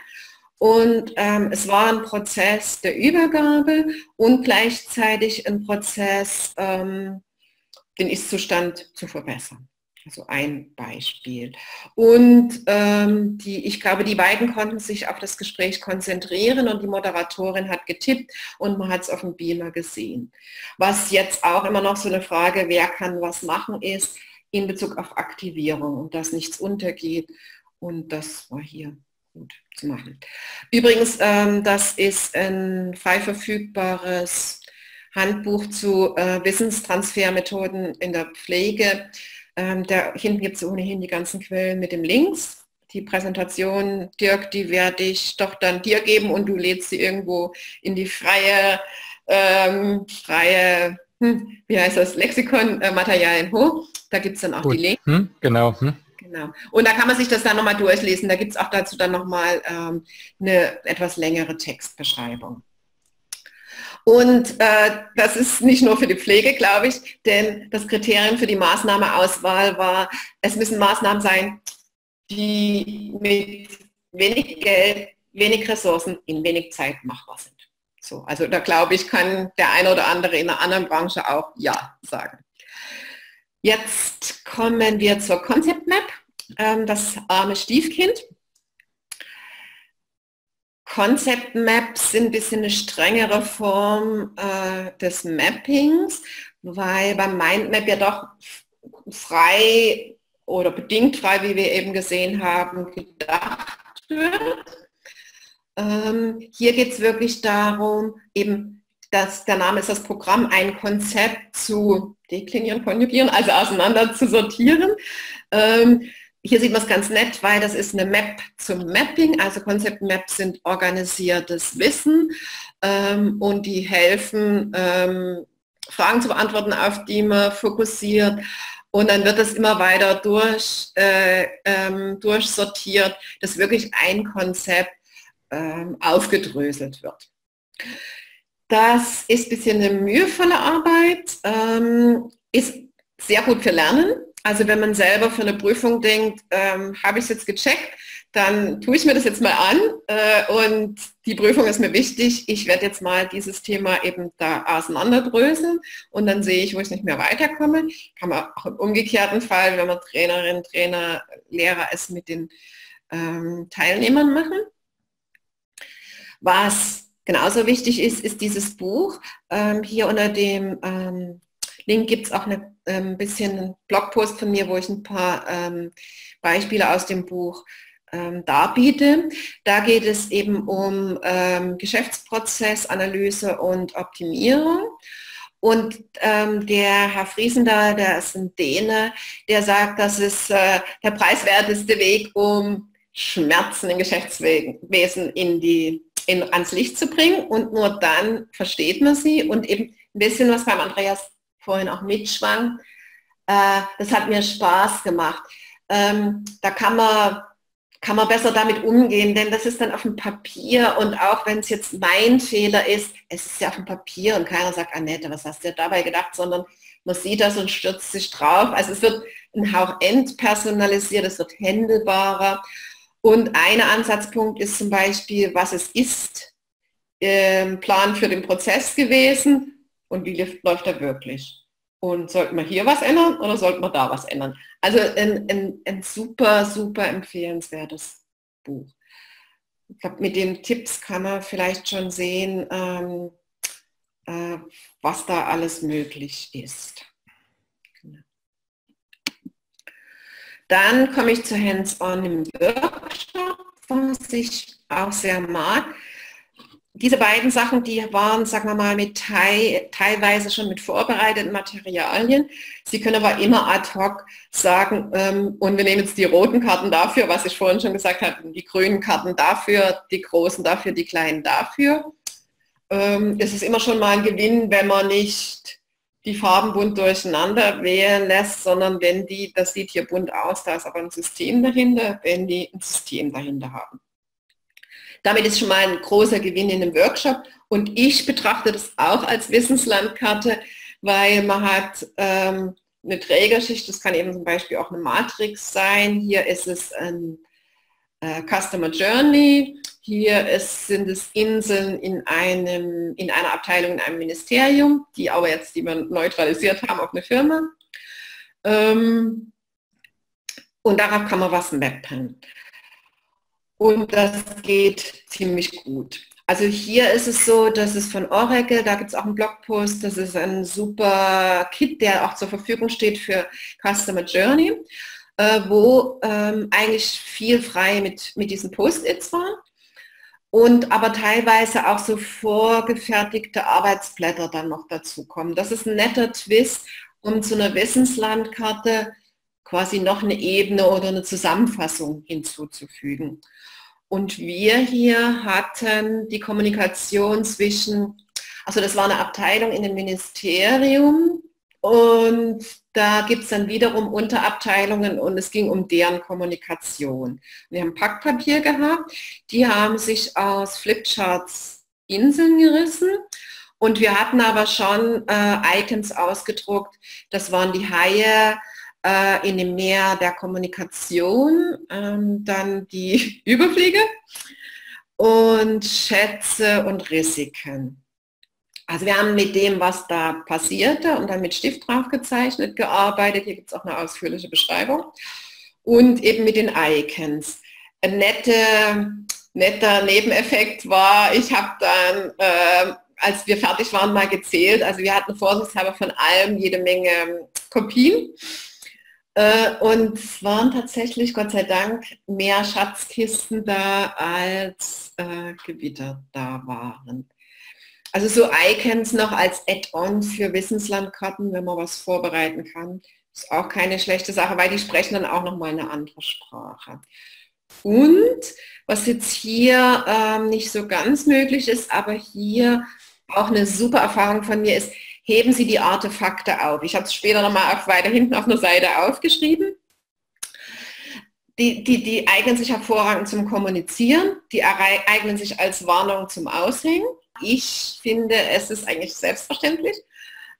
Und ähm, es war ein Prozess der Übergabe und gleichzeitig ein Prozess, ähm, den Ist-Zustand zu verbessern. Also ein Beispiel. Und ähm, die, ich glaube, die beiden konnten sich auf das Gespräch konzentrieren und die Moderatorin hat getippt und man hat es auf dem Beamer gesehen. Was jetzt auch immer noch so eine Frage, wer kann was machen, ist in Bezug auf Aktivierung und dass nichts untergeht. Und das war hier gut zu machen. Übrigens, ähm, das ist ein frei verfügbares Handbuch zu äh, Wissenstransfermethoden in der Pflege ähm, da hinten gibt es ohnehin die ganzen Quellen mit dem Links. Die Präsentation, Dirk, die werde ich doch dann dir geben und du lädst sie irgendwo in die freie, ähm, freie, hm, wie heißt das, Lexikon-Materialien äh, hoch. Da gibt es dann auch Gut. die Links.
Hm, genau. Hm.
Genau. Und da kann man sich das dann nochmal durchlesen. Da gibt es auch dazu dann nochmal ähm, eine etwas längere Textbeschreibung. Und äh, das ist nicht nur für die Pflege, glaube ich, denn das Kriterium für die Maßnahmeauswahl war, es müssen Maßnahmen sein, die mit wenig Geld, wenig Ressourcen in wenig Zeit machbar sind. So, also da glaube ich, kann der eine oder andere in einer anderen Branche auch Ja sagen. Jetzt kommen wir zur Concept Map, ähm, das arme Stiefkind. Concept Maps sind ein bisschen eine strengere Form äh, des Mappings, weil beim Mindmap ja doch frei oder bedingt frei, wie wir eben gesehen haben, gedacht wird. Ähm, hier geht es wirklich darum, eben, dass der Name ist das Programm, ein Konzept zu deklinieren, konjugieren, also auseinander zu sortieren. Ähm, hier sieht man es ganz nett, weil das ist eine Map zum Mapping. Also Concept Maps sind organisiertes Wissen ähm, und die helfen, ähm, Fragen zu beantworten, auf die man fokussiert. Und dann wird das immer weiter durch, äh, ähm, durchsortiert, dass wirklich ein Konzept ähm, aufgedröselt wird. Das ist ein bisschen eine mühevolle Arbeit, ähm, ist sehr gut für Lernen, also wenn man selber für eine Prüfung denkt, ähm, habe ich es jetzt gecheckt, dann tue ich mir das jetzt mal an äh, und die Prüfung ist mir wichtig. Ich werde jetzt mal dieses Thema eben da auseinanderdröseln und dann sehe ich, wo ich nicht mehr weiterkomme. Kann man auch im umgekehrten Fall, wenn man Trainerin, Trainer, Lehrer ist, mit den ähm, Teilnehmern machen. Was genauso wichtig ist, ist dieses Buch. Ähm, hier unter dem ähm, Link gibt es auch eine ein ähm, bisschen Blogpost von mir, wo ich ein paar ähm, Beispiele aus dem Buch ähm, darbiete. Da geht es eben um ähm, Geschäftsprozessanalyse und Optimierung. Und ähm, der Herr Friesendahl, der ist ein Däne, der sagt, das ist äh, der preiswerteste Weg, um Schmerzen im Geschäftswesen in die, in, ans Licht zu bringen. Und nur dann versteht man sie. Und eben ein bisschen, was beim Andreas vorhin auch mitschwang. Äh, das hat mir Spaß gemacht. Ähm, da kann man, kann man besser damit umgehen, denn das ist dann auf dem Papier und auch wenn es jetzt mein Fehler ist, es ist ja auf dem Papier und keiner sagt, Annette, was hast du dabei gedacht, sondern man sieht das und stürzt sich drauf. Also es wird ein Hauch entpersonalisiert, es wird händelbarer. Und ein Ansatzpunkt ist zum Beispiel, was es ist, ähm, Plan für den Prozess gewesen und wie läuft er wirklich. Und sollten wir hier was ändern oder sollten wir da was ändern? Also ein, ein, ein super, super empfehlenswertes Buch. Ich glaube, mit den Tipps kann man vielleicht schon sehen, ähm, äh, was da alles möglich ist. Genau. Dann komme ich zu Hands-on im Workshop, was ich auch sehr mag diese beiden Sachen, die waren, sagen wir mal, mit teil, teilweise schon mit vorbereiteten Materialien. Sie können aber immer ad hoc sagen, ähm, und wir nehmen jetzt die roten Karten dafür, was ich vorhin schon gesagt habe, die grünen Karten dafür, die großen dafür, die kleinen dafür. Ähm, es ist immer schon mal ein Gewinn, wenn man nicht die Farben bunt durcheinander wählen lässt, sondern wenn die, das sieht hier bunt aus, da ist aber ein System dahinter, wenn die ein System dahinter haben. Damit ist schon mal ein großer Gewinn in einem Workshop. Und ich betrachte das auch als Wissenslandkarte, weil man hat ähm, eine Trägerschicht, das kann eben zum Beispiel auch eine Matrix sein. Hier ist es ein äh, Customer Journey. Hier ist, sind es Inseln in, einem, in einer Abteilung in einem Ministerium, die aber jetzt, die wir neutralisiert haben auf eine Firma. Ähm, und darauf kann man was mappen. Und das geht ziemlich gut. Also hier ist es so, dass es von Oracle, da gibt es auch einen Blogpost, das ist ein super Kit, der auch zur Verfügung steht für Customer Journey, äh, wo ähm, eigentlich viel frei mit, mit diesen Post-its war und aber teilweise auch so vorgefertigte Arbeitsblätter dann noch dazu kommen. Das ist ein netter Twist, um zu einer Wissenslandkarte quasi noch eine Ebene oder eine Zusammenfassung hinzuzufügen. Und wir hier hatten die Kommunikation zwischen, also das war eine Abteilung in dem Ministerium und da gibt es dann wiederum Unterabteilungen und es ging um deren Kommunikation. Wir haben Packpapier gehabt, die haben sich aus Flipcharts Inseln gerissen und wir hatten aber schon äh, Icons ausgedruckt. Das waren die Haie, äh, in dem Meer der Kommunikation, ähm, dann die Überfliege und Schätze und Risiken. Also wir haben mit dem, was da passierte und dann mit Stift drauf gezeichnet, gearbeitet. Hier gibt es auch eine ausführliche Beschreibung. Und eben mit den Icons. Ein nette, netter Nebeneffekt war, ich habe dann, äh, als wir fertig waren, mal gezählt. Also wir hatten vorsichtshalber von allem jede Menge Kopien. Äh, und es waren tatsächlich, Gott sei Dank, mehr Schatzkisten da, als äh, Gewitter da waren. Also so Icons noch als Add-on für Wissenslandkarten, wenn man was vorbereiten kann, ist auch keine schlechte Sache, weil die sprechen dann auch nochmal eine andere Sprache. Und was jetzt hier ähm, nicht so ganz möglich ist, aber hier auch eine super Erfahrung von mir ist, heben Sie die Artefakte auf. Ich habe es später nochmal auf, weiter hinten auf einer Seite aufgeschrieben. Die, die, die eignen sich hervorragend zum Kommunizieren, die eignen sich als Warnung zum Aushängen. Ich finde, es ist eigentlich selbstverständlich,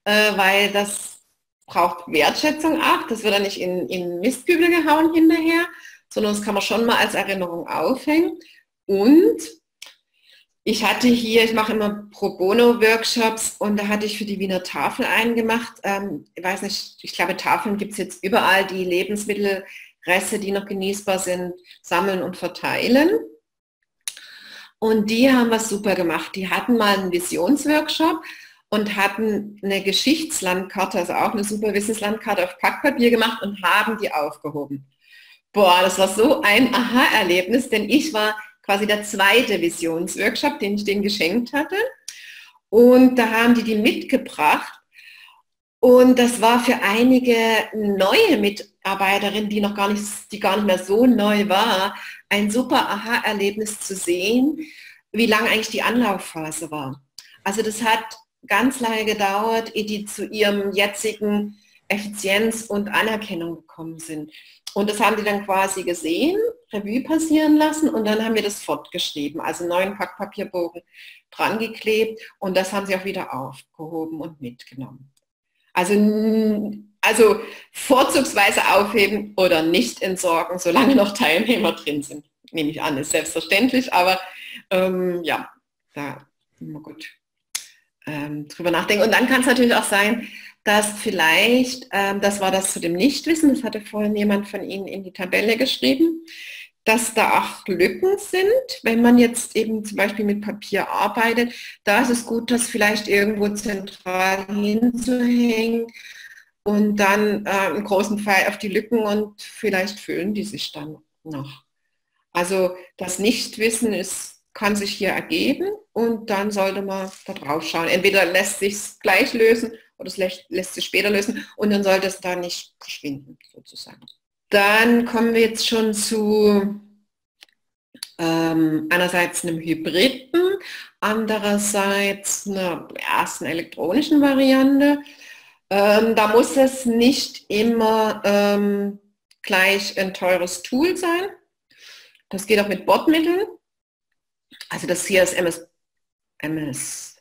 äh, weil das braucht Wertschätzung auch. Das wird dann nicht in, in Mistkübel gehauen hinterher, sondern das kann man schon mal als Erinnerung aufhängen. Und ich hatte hier, ich mache immer Pro Bono Workshops und da hatte ich für die Wiener Tafel einen gemacht. Ähm, ich weiß nicht, ich glaube Tafeln gibt es jetzt überall, die Lebensmittelreste, die noch genießbar sind, sammeln und verteilen. Und die haben was super gemacht. Die hatten mal einen Visionsworkshop und hatten eine Geschichtslandkarte, also auch eine super Wissenslandkarte auf Packpapier gemacht und haben die aufgehoben. Boah, das war so ein Aha-Erlebnis, denn ich war quasi der zweite Visionsworkshop, den ich denen geschenkt hatte. Und da haben die die mitgebracht. Und das war für einige neue Mitarbeiterinnen, die noch gar nicht, die gar nicht mehr so neu war, ein super Aha-Erlebnis zu sehen, wie lang eigentlich die Anlaufphase war. Also das hat ganz lange gedauert, ehe die zu ihrem jetzigen Effizienz und Anerkennung gekommen sind. Und das haben die dann quasi gesehen, Revue passieren lassen und dann haben wir das fortgeschrieben, also neuen Packpapierbogen dran geklebt und das haben sie auch wieder aufgehoben und mitgenommen. Also, also vorzugsweise aufheben oder nicht entsorgen, solange noch Teilnehmer drin sind. Nehme ich an, ist selbstverständlich, aber ähm, ja, da immer gut ähm, drüber nachdenken. Und dann kann es natürlich auch sein, dass vielleicht, ähm, das war das zu dem Nichtwissen, das hatte vorhin jemand von Ihnen in die Tabelle geschrieben, dass da auch Lücken sind, wenn man jetzt eben zum Beispiel mit Papier arbeitet. Da ist es gut, das vielleicht irgendwo zentral hinzuhängen und dann äh, einen großen Pfeil auf die Lücken und vielleicht füllen die sich dann noch. Also das Nichtwissen ist, kann sich hier ergeben und dann sollte man da drauf schauen. Entweder lässt sich gleich lösen oder es lässt, lässt sich später lösen und dann sollte es da nicht verschwinden sozusagen. Dann kommen wir jetzt schon zu ähm, einerseits einem Hybriden, andererseits einer ersten elektronischen Variante. Ähm, da muss es nicht immer ähm, gleich ein teures Tool sein. Das geht auch mit Bordmitteln. Also das hier ist MS, MS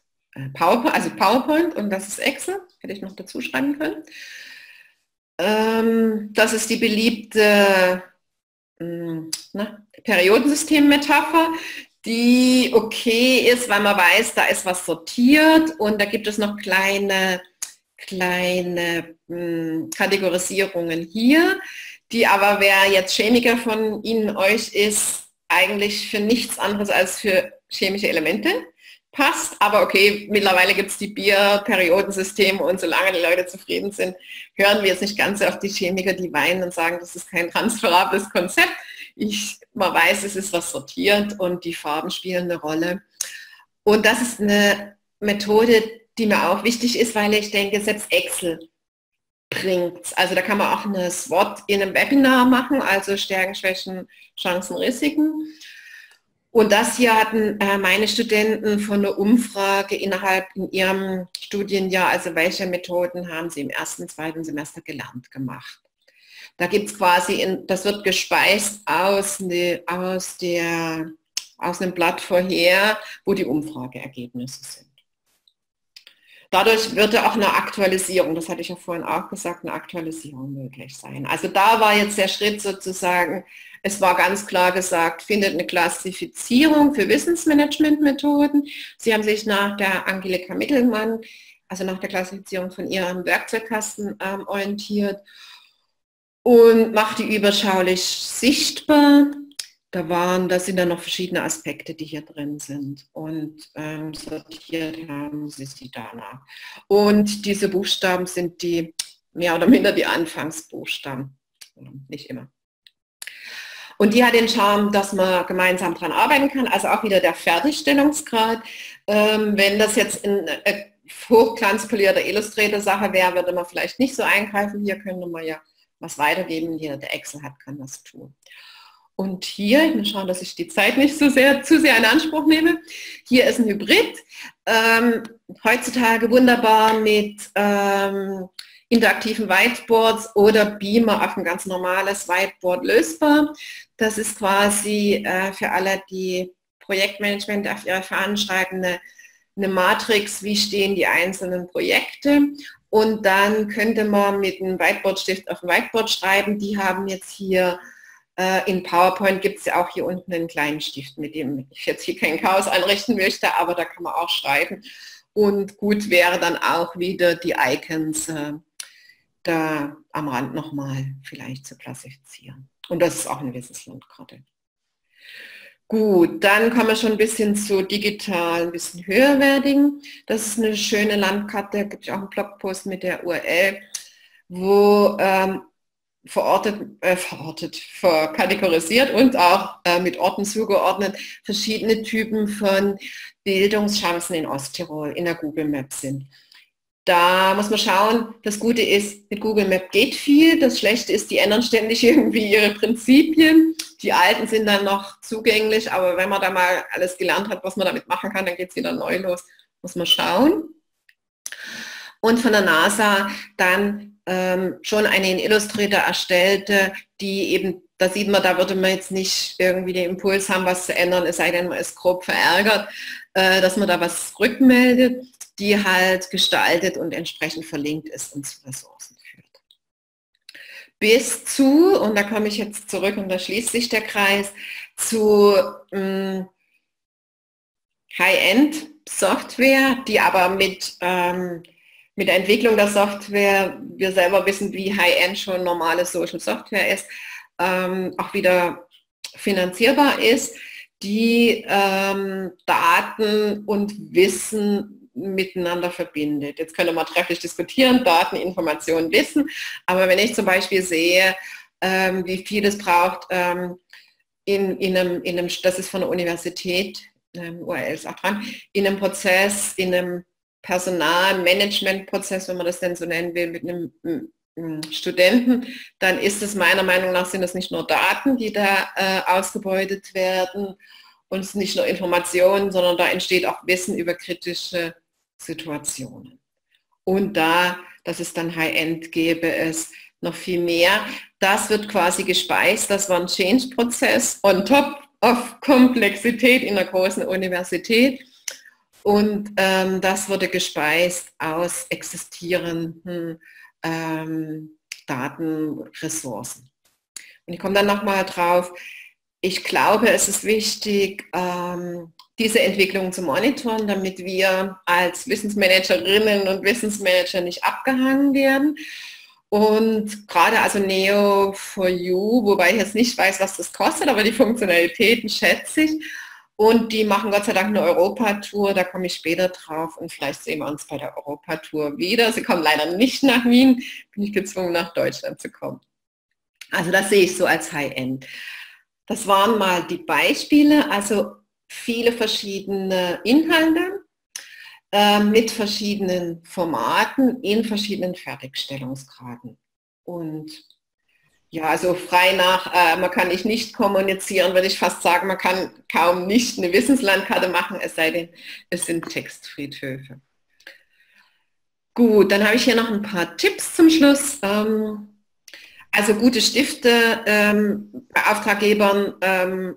PowerPoint, also PowerPoint und das ist Excel, hätte ich noch dazu schreiben können. Ähm, das ist die beliebte hm, na, Periodensystem-Metapher, die okay ist, weil man weiß, da ist was sortiert und da gibt es noch kleine, kleine mh, hm, Kategorisierungen hier, die aber, wer jetzt Chemiker von Ihnen euch ist, eigentlich für nichts anderes als für chemische Elemente passt. Aber okay, mittlerweile gibt es die Bier-Periodensysteme und solange die Leute zufrieden sind, hören wir jetzt nicht ganz auf die Chemiker, die weinen und sagen, das ist kein transferables Konzept. Ich, man weiß, es ist was sortiert und die Farben spielen eine Rolle. Und das ist eine Methode, die mir auch wichtig ist, weil ich denke, selbst Excel bringt. Also da kann man auch eine SWOT in einem Webinar machen, also Stärken, Schwächen, Chancen, Risiken. Und das hier hatten äh, meine Studenten von der Umfrage innerhalb in ihrem Studienjahr, also welche Methoden haben sie im ersten, zweiten Semester gelernt gemacht. Da gibt es quasi, in, das wird gespeist aus, ne, aus, der, aus einem Blatt vorher, wo die Umfrageergebnisse sind. Dadurch würde auch eine Aktualisierung, das hatte ich ja vorhin auch gesagt, eine Aktualisierung möglich sein. Also da war jetzt der Schritt sozusagen, es war ganz klar gesagt, findet eine Klassifizierung für Wissensmanagementmethoden. Sie haben sich nach der Angelika Mittelmann, also nach der Klassifizierung von ihrem Werkzeugkasten ähm, orientiert und macht die überschaulich sichtbar da waren, da sind dann noch verschiedene Aspekte, die hier drin sind und ähm, sortiert haben sie sie danach. Und diese Buchstaben sind die mehr oder minder die Anfangsbuchstaben, nicht immer. Und die hat den Charme, dass man gemeinsam daran arbeiten kann, also auch wieder der Fertigstellungsgrad. Ähm, wenn das jetzt in äh, hochglanzpolierte Illustrator-Sache wäre, würde man vielleicht nicht so eingreifen. Hier könnte man ja was weitergeben. Jeder, der Excel hat, kann das tun. Und hier, ich muss schauen, dass ich die Zeit nicht so sehr, zu sehr in Anspruch nehme. Hier ist ein Hybrid. Ähm, heutzutage wunderbar mit ähm, interaktiven Whiteboards oder Beamer auf ein ganz normales Whiteboard lösbar. Das ist quasi äh, für alle, die Projektmanagement auf ihrer Fahnen schreiben, eine, eine Matrix, wie stehen die einzelnen Projekte. Und dann könnte man mit einem Whiteboard-Stift auf ein Whiteboard schreiben. Die haben jetzt hier äh, in PowerPoint gibt es ja auch hier unten einen kleinen Stift, mit dem ich jetzt hier kein Chaos anrichten möchte, aber da kann man auch schreiben. Und gut wäre dann auch wieder die Icons äh, da am Rand nochmal vielleicht zu klassifizieren. Und das ist auch eine Wissenslandkarte. Gut, dann kommen wir schon ein bisschen zu digital, ein bisschen höherwertigen. Das ist eine schöne Landkarte, da gibt es auch einen Blogpost mit der URL, wo ähm, verortet, äh, verortet, verkategorisiert und auch äh, mit Orten zugeordnet verschiedene Typen von Bildungschancen in Osttirol in der Google Map sind. Da muss man schauen, das Gute ist, mit Google Map geht viel, das Schlechte ist, die ändern ständig irgendwie ihre Prinzipien. Die alten sind dann noch zugänglich, aber wenn man da mal alles gelernt hat, was man damit machen kann, dann geht es wieder neu los, muss man schauen. Und von der NASA dann ähm, schon eine in Illustrator erstellte, die eben, da sieht man, da würde man jetzt nicht irgendwie den Impuls haben, was zu ändern, es sei denn, man ist grob verärgert, äh, dass man da was rückmeldet, die halt gestaltet und entsprechend verlinkt ist und zu Ressourcen führt. Bis zu, und da komme ich jetzt zurück und da schließt sich der Kreis, zu ähm, High-End-Software, die aber mit ähm, mit der Entwicklung der Software, wir selber wissen, wie High-End schon normale Social Software ist, ähm, auch wieder finanzierbar ist, die ähm, Daten und Wissen miteinander verbindet. Jetzt könnte man trefflich diskutieren, Daten, Informationen, Wissen, aber wenn ich zum Beispiel sehe, ähm, wie viel es braucht ähm, in, in, einem, in einem, das ist von der Universität, ähm, URL ist auch dran, in einem Prozess, in einem Personalmanagementprozess, wenn man das denn so nennen will, mit einem Studenten, dann ist es meiner Meinung nach, sind es nicht nur Daten, die da äh, ausgebeutet werden und es nicht nur Informationen, sondern da entsteht auch Wissen über kritische Situationen. Und da, dass es dann High-End gäbe, es noch viel mehr. Das wird quasi gespeist, das war ein Change-Prozess on top auf Komplexität in der großen Universität. Und ähm, das wurde gespeist aus existierenden ähm, Datenressourcen. Und ich komme dann nochmal drauf, ich glaube, es ist wichtig, ähm, diese Entwicklung zu monitoren, damit wir als Wissensmanagerinnen und Wissensmanager nicht abgehangen werden. Und gerade also Neo4U, wobei ich jetzt nicht weiß, was das kostet, aber die Funktionalitäten schätze ich. Und die machen Gott sei Dank eine Europatour, da komme ich später drauf und vielleicht sehen wir uns bei der Europatour wieder. Sie kommen leider nicht nach Wien, bin ich gezwungen nach Deutschland zu kommen. Also das sehe ich so als High-End. Das waren mal die Beispiele, also viele verschiedene Inhalte äh, mit verschiedenen Formaten in verschiedenen Fertigstellungsgraden. Und ja, also frei nach, äh, man kann nicht nicht kommunizieren, würde ich fast sagen, man kann kaum nicht eine Wissenslandkarte machen, es sei denn, es sind Textfriedhöfe. Gut, dann habe ich hier noch ein paar Tipps zum Schluss. Ähm, also gute Stifte ähm, bei Auftraggebern, ähm,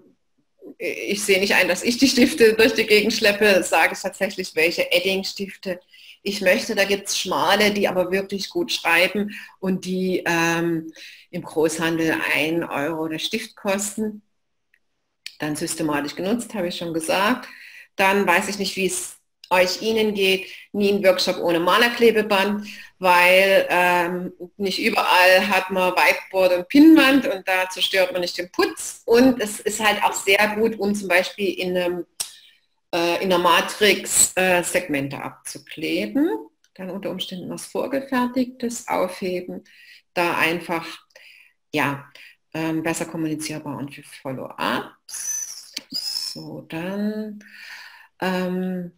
ich sehe nicht ein, dass ich die Stifte durch die Gegend schleppe, sage ich tatsächlich welche Edding-Stifte ich möchte. Da gibt es schmale, die aber wirklich gut schreiben und die ähm, im Großhandel 1 Euro der Stift kosten. Dann systematisch genutzt, habe ich schon gesagt. Dann weiß ich nicht, wie es euch Ihnen geht, nie ein Workshop ohne Malerklebeband, weil ähm, nicht überall hat man Whiteboard und Pinnwand und da zerstört man nicht den Putz. Und es ist halt auch sehr gut, um zum Beispiel in, einem, äh, in einer Matrix äh, Segmente abzukleben. Dann unter Umständen was Vorgefertigtes aufheben. Da einfach ja, ähm, besser kommunizierbar und für Follow-ups. So, dann ähm,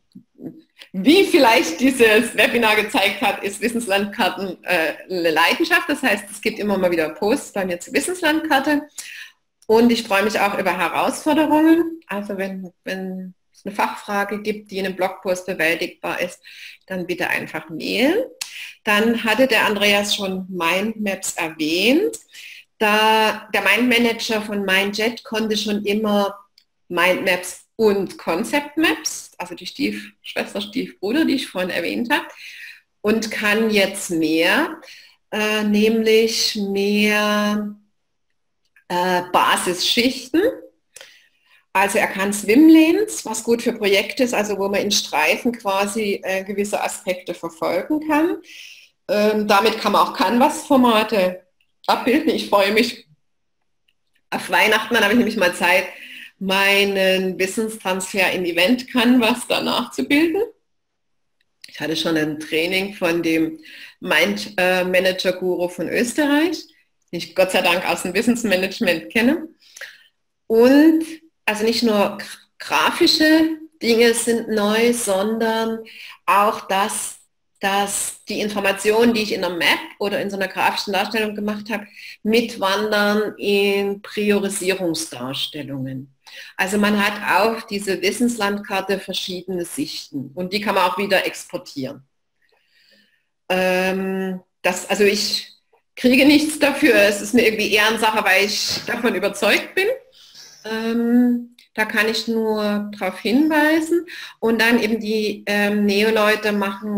wie vielleicht dieses Webinar gezeigt hat, ist Wissenslandkarten äh, eine Leidenschaft. Das heißt, es gibt immer mal wieder Posts bei mir zur Wissenslandkarte. Und ich freue mich auch über Herausforderungen. Also wenn, wenn es eine Fachfrage gibt, die in einem Blogpost bewältigbar ist, dann bitte einfach mailen. Dann hatte der Andreas schon Mindmaps erwähnt. Da der Mindmanager von MindJet konnte schon immer Mindmaps und Concept Maps, also die Stiefschwester, Stiefbruder, die ich vorhin erwähnt habe, und kann jetzt mehr, äh, nämlich mehr äh, Basisschichten. Also er kann Swimlanes, was gut für Projekte ist, also wo man in Streifen quasi äh, gewisse Aspekte verfolgen kann. Ähm, damit kann man auch Canvas-Formate abbilden. Ich freue mich auf Weihnachten, dann habe ich nämlich mal Zeit, meinen Wissenstransfer in Event Canvas danach zu bilden. Ich hatte schon ein Training von dem Mind äh, Manager Guru von Österreich, den ich Gott sei Dank aus dem Wissensmanagement kenne. Und also nicht nur grafische Dinge sind neu, sondern auch das, dass die Informationen, die ich in einer Map oder in so einer grafischen Darstellung gemacht habe, mitwandern in Priorisierungsdarstellungen. Also man hat auf diese Wissenslandkarte verschiedene Sichten und die kann man auch wieder exportieren. Ähm, das, also ich kriege nichts dafür, es ist mir irgendwie Ehrensache, weil ich davon überzeugt bin. Ähm, da kann ich nur darauf hinweisen. Und dann eben die ähm, Neo-Leute machen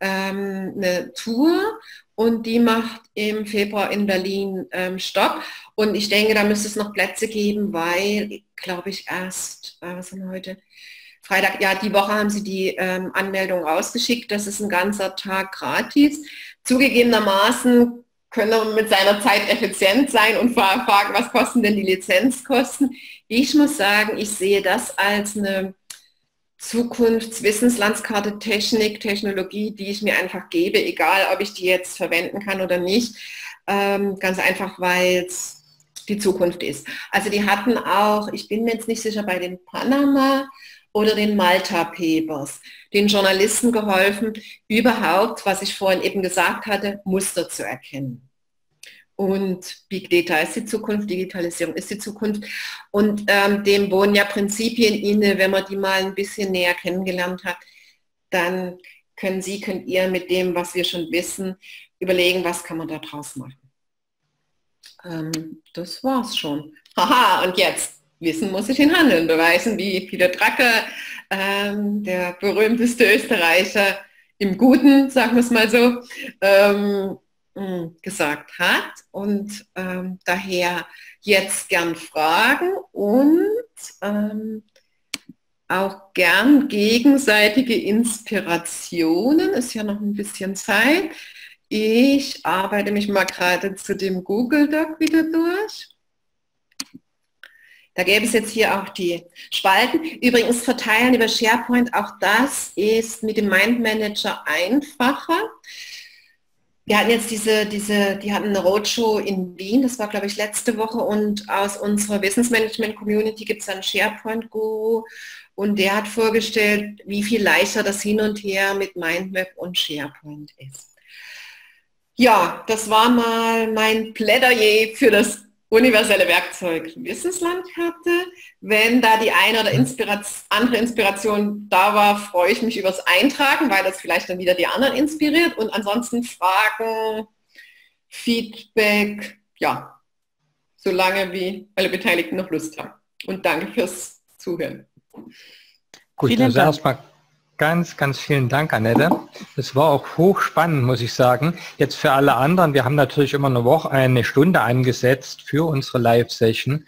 ähm, eine Tour und die macht im Februar in Berlin ähm, Stopp. Und ich denke, da müsste es noch Plätze geben, weil, glaube ich, erst, äh, was haben wir heute? Freitag, ja, die Woche haben sie die ähm, Anmeldung rausgeschickt. Das ist ein ganzer Tag gratis. Zugegebenermaßen können wir mit seiner Zeit effizient sein und fragen, was kosten denn die Lizenzkosten. Ich muss sagen, ich sehe das als eine Zukunftswissenslandskarte Technik, Technologie, die ich mir einfach gebe, egal ob ich die jetzt verwenden kann oder nicht. Ähm, ganz einfach, weil es die Zukunft ist. Also die hatten auch, ich bin mir jetzt nicht sicher, bei den Panama oder den Malta Papers, den Journalisten geholfen, überhaupt, was ich vorhin eben gesagt hatte, Muster zu erkennen. Und Big Data ist die Zukunft, Digitalisierung ist die Zukunft. Und ähm, dem wohnen ja Prinzipien inne, wenn man die mal ein bisschen näher kennengelernt hat, dann können Sie, könnt ihr mit dem, was wir schon wissen, überlegen, was kann man da draus machen. Ähm, das war's schon. Haha, und jetzt Wissen muss sich in Handeln beweisen, wie Peter Dracke, ähm, der berühmteste Österreicher im Guten, sagen wir es mal so, ähm, hm, gesagt hat. Und ähm, daher jetzt gern fragen und ähm, auch gern gegenseitige Inspirationen. Ist ja noch ein bisschen Zeit. Ich arbeite mich mal gerade zu dem Google Doc wieder durch. Da gäbe es jetzt hier auch die Spalten. Übrigens verteilen über SharePoint, auch das ist mit dem Mind Manager einfacher. Wir hatten jetzt diese, diese, die hatten eine Roadshow in Wien, das war glaube ich letzte Woche und aus unserer Wissensmanagement-Community gibt es einen SharePoint-Guru und der hat vorgestellt, wie viel leichter das Hin und Her mit Mindmap und SharePoint ist. Ja, das war mal mein Plädoyer für das universelle Werkzeug Wissenslandkarte. Wenn da die eine oder Inspiration, andere Inspiration da war, freue ich mich übers Eintragen, weil das vielleicht dann wieder die anderen inspiriert. Und ansonsten Fragen, Feedback, ja, solange wie alle Beteiligten noch Lust haben. Und danke fürs Zuhören.
Gut, Vielen also Dank. erstmal Ganz, ganz vielen Dank, Annette. Es war auch hochspannend, muss ich sagen. Jetzt für alle anderen, wir haben natürlich immer eine Woche, eine Stunde angesetzt für unsere Live-Session.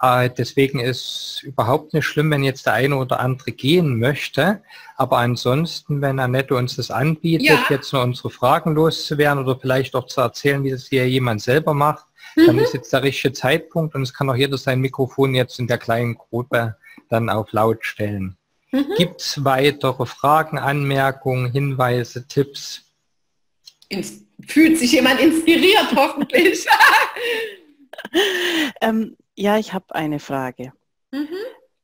Äh, deswegen ist überhaupt nicht schlimm, wenn jetzt der eine oder andere gehen möchte. Aber ansonsten, wenn Annette uns das anbietet, ja. jetzt nur unsere Fragen loszuwerden oder vielleicht auch zu erzählen, wie das hier jemand selber macht, mhm. dann ist jetzt der richtige Zeitpunkt und es kann auch jeder sein Mikrofon jetzt in der kleinen Gruppe dann auf laut stellen. Mhm. Gibt es weitere Fragen, Anmerkungen, Hinweise, Tipps?
Ins fühlt sich jemand inspiriert, hoffentlich.
ähm, ja, ich habe eine Frage. Mhm.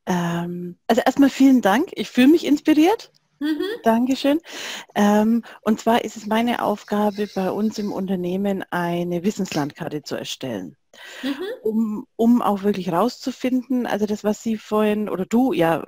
Ähm, also erstmal vielen Dank. Ich fühle mich inspiriert. Mhm. Dankeschön. Ähm, und zwar ist es meine Aufgabe, bei uns im Unternehmen eine Wissenslandkarte zu erstellen. Mhm. Um, um auch wirklich rauszufinden, also das, was Sie vorhin oder du ja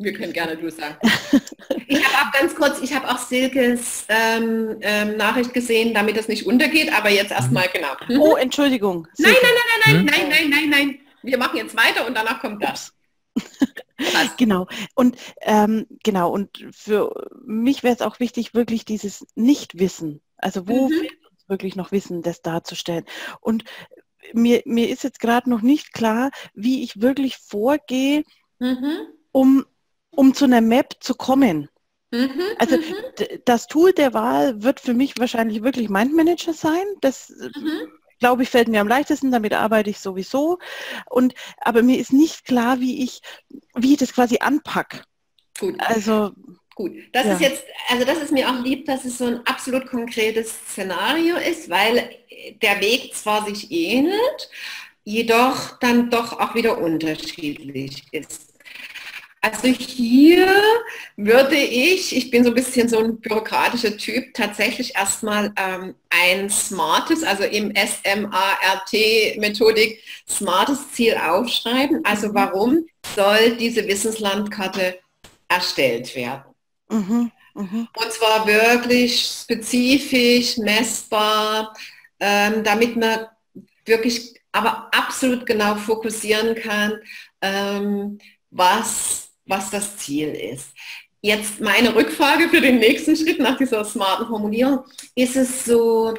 wir können gerne du sagen. Ich habe auch ganz kurz, ich habe auch Silkes ähm, ähm, Nachricht gesehen, damit das nicht untergeht, aber jetzt erstmal mhm. genau.
Mhm. Oh, Entschuldigung.
Nein, nein, nein, nein, hm? nein, nein, nein, nein. Wir machen jetzt weiter und danach kommt das.
genau. Und ähm, genau, und für mich wäre es auch wichtig, wirklich dieses Nichtwissen. Also wo mhm. fehlt uns wirklich noch Wissen, das darzustellen? Und mir, mir ist jetzt gerade noch nicht klar, wie ich wirklich vorgehe, mhm. um um zu einer Map zu kommen. Mhm, also mhm. das Tool der Wahl wird für mich wahrscheinlich wirklich Mindmanager sein. Das mhm. glaube ich fällt mir am leichtesten, damit arbeite ich sowieso. Und aber mir ist nicht klar, wie ich, wie ich das quasi anpacke.
Gut. Also Gut, das ja. ist jetzt, also das ist mir auch lieb, dass es so ein absolut konkretes Szenario ist, weil der Weg zwar sich ähnelt, jedoch dann doch auch wieder unterschiedlich ist. Also hier würde ich, ich bin so ein bisschen so ein bürokratischer Typ, tatsächlich erstmal ähm, ein smartes, also im SMART-Methodik, smartes Ziel aufschreiben. Also mhm. warum soll diese Wissenslandkarte erstellt werden? Mhm. Mhm. Und zwar wirklich spezifisch, messbar, ähm, damit man wirklich aber absolut genau fokussieren kann, ähm, was was das Ziel ist. Jetzt meine Rückfrage für den nächsten Schritt nach dieser smarten Formulierung. Ist es so,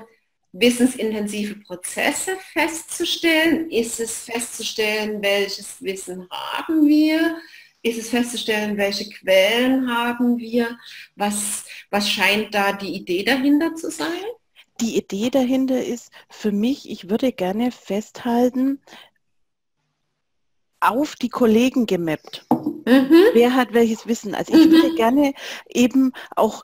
wissensintensive Prozesse festzustellen? Ist es festzustellen, welches Wissen haben wir? Ist es festzustellen, welche Quellen haben wir? Was, was scheint da die Idee dahinter zu sein?
Die Idee dahinter ist für mich, ich würde gerne festhalten, auf die Kollegen gemappt. Mhm. Wer hat welches Wissen? Also ich mhm. würde gerne eben auch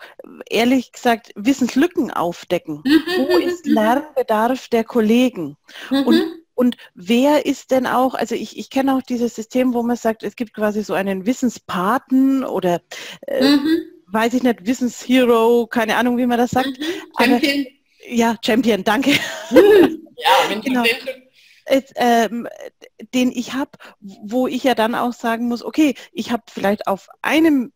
ehrlich gesagt Wissenslücken aufdecken. Mhm. Wo ist Lernbedarf der Kollegen? Und mhm. und wer ist denn auch, also ich, ich kenne auch dieses System, wo man sagt, es gibt quasi so einen Wissenspaten oder äh, mhm. weiß ich nicht, Wissenshero, keine Ahnung, wie man das sagt.
Mhm. Champion.
Aber, ja, Champion, danke. ja, wenn genau ähm, den ich habe, wo ich ja dann auch sagen muss, okay, ich habe vielleicht auf einem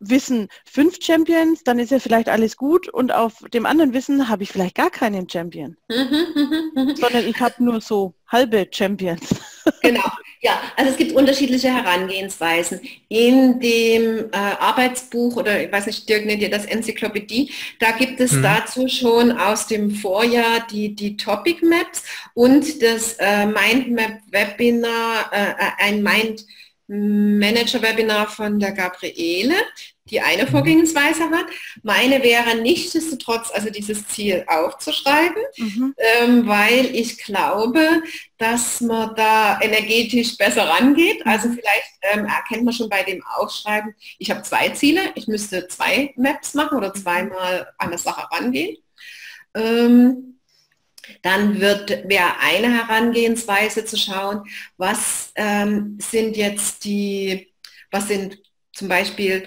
Wissen fünf Champions, dann ist ja vielleicht alles gut und auf dem anderen Wissen habe ich vielleicht gar keinen Champion, sondern ich habe nur so halbe Champions.
Genau. Ja, also es gibt unterschiedliche Herangehensweisen. In dem äh, Arbeitsbuch oder ich weiß nicht, Dirk nennt ihr das Enzyklopädie, da gibt es mhm. dazu schon aus dem Vorjahr die, die Topic Maps und das äh, Mindmap Webinar, äh, äh ein Mind Manager Webinar von der Gabriele die eine Vorgehensweise hat. Meine wäre nichtsdestotrotz, also dieses Ziel aufzuschreiben, mhm. ähm, weil ich glaube, dass man da energetisch besser rangeht. Mhm. Also vielleicht ähm, erkennt man schon bei dem Aufschreiben, ich habe zwei Ziele, ich müsste zwei Maps machen oder zweimal an der Sache rangehen. Ähm, dann wird wäre eine Herangehensweise zu schauen, was ähm, sind jetzt die, was sind zum Beispiel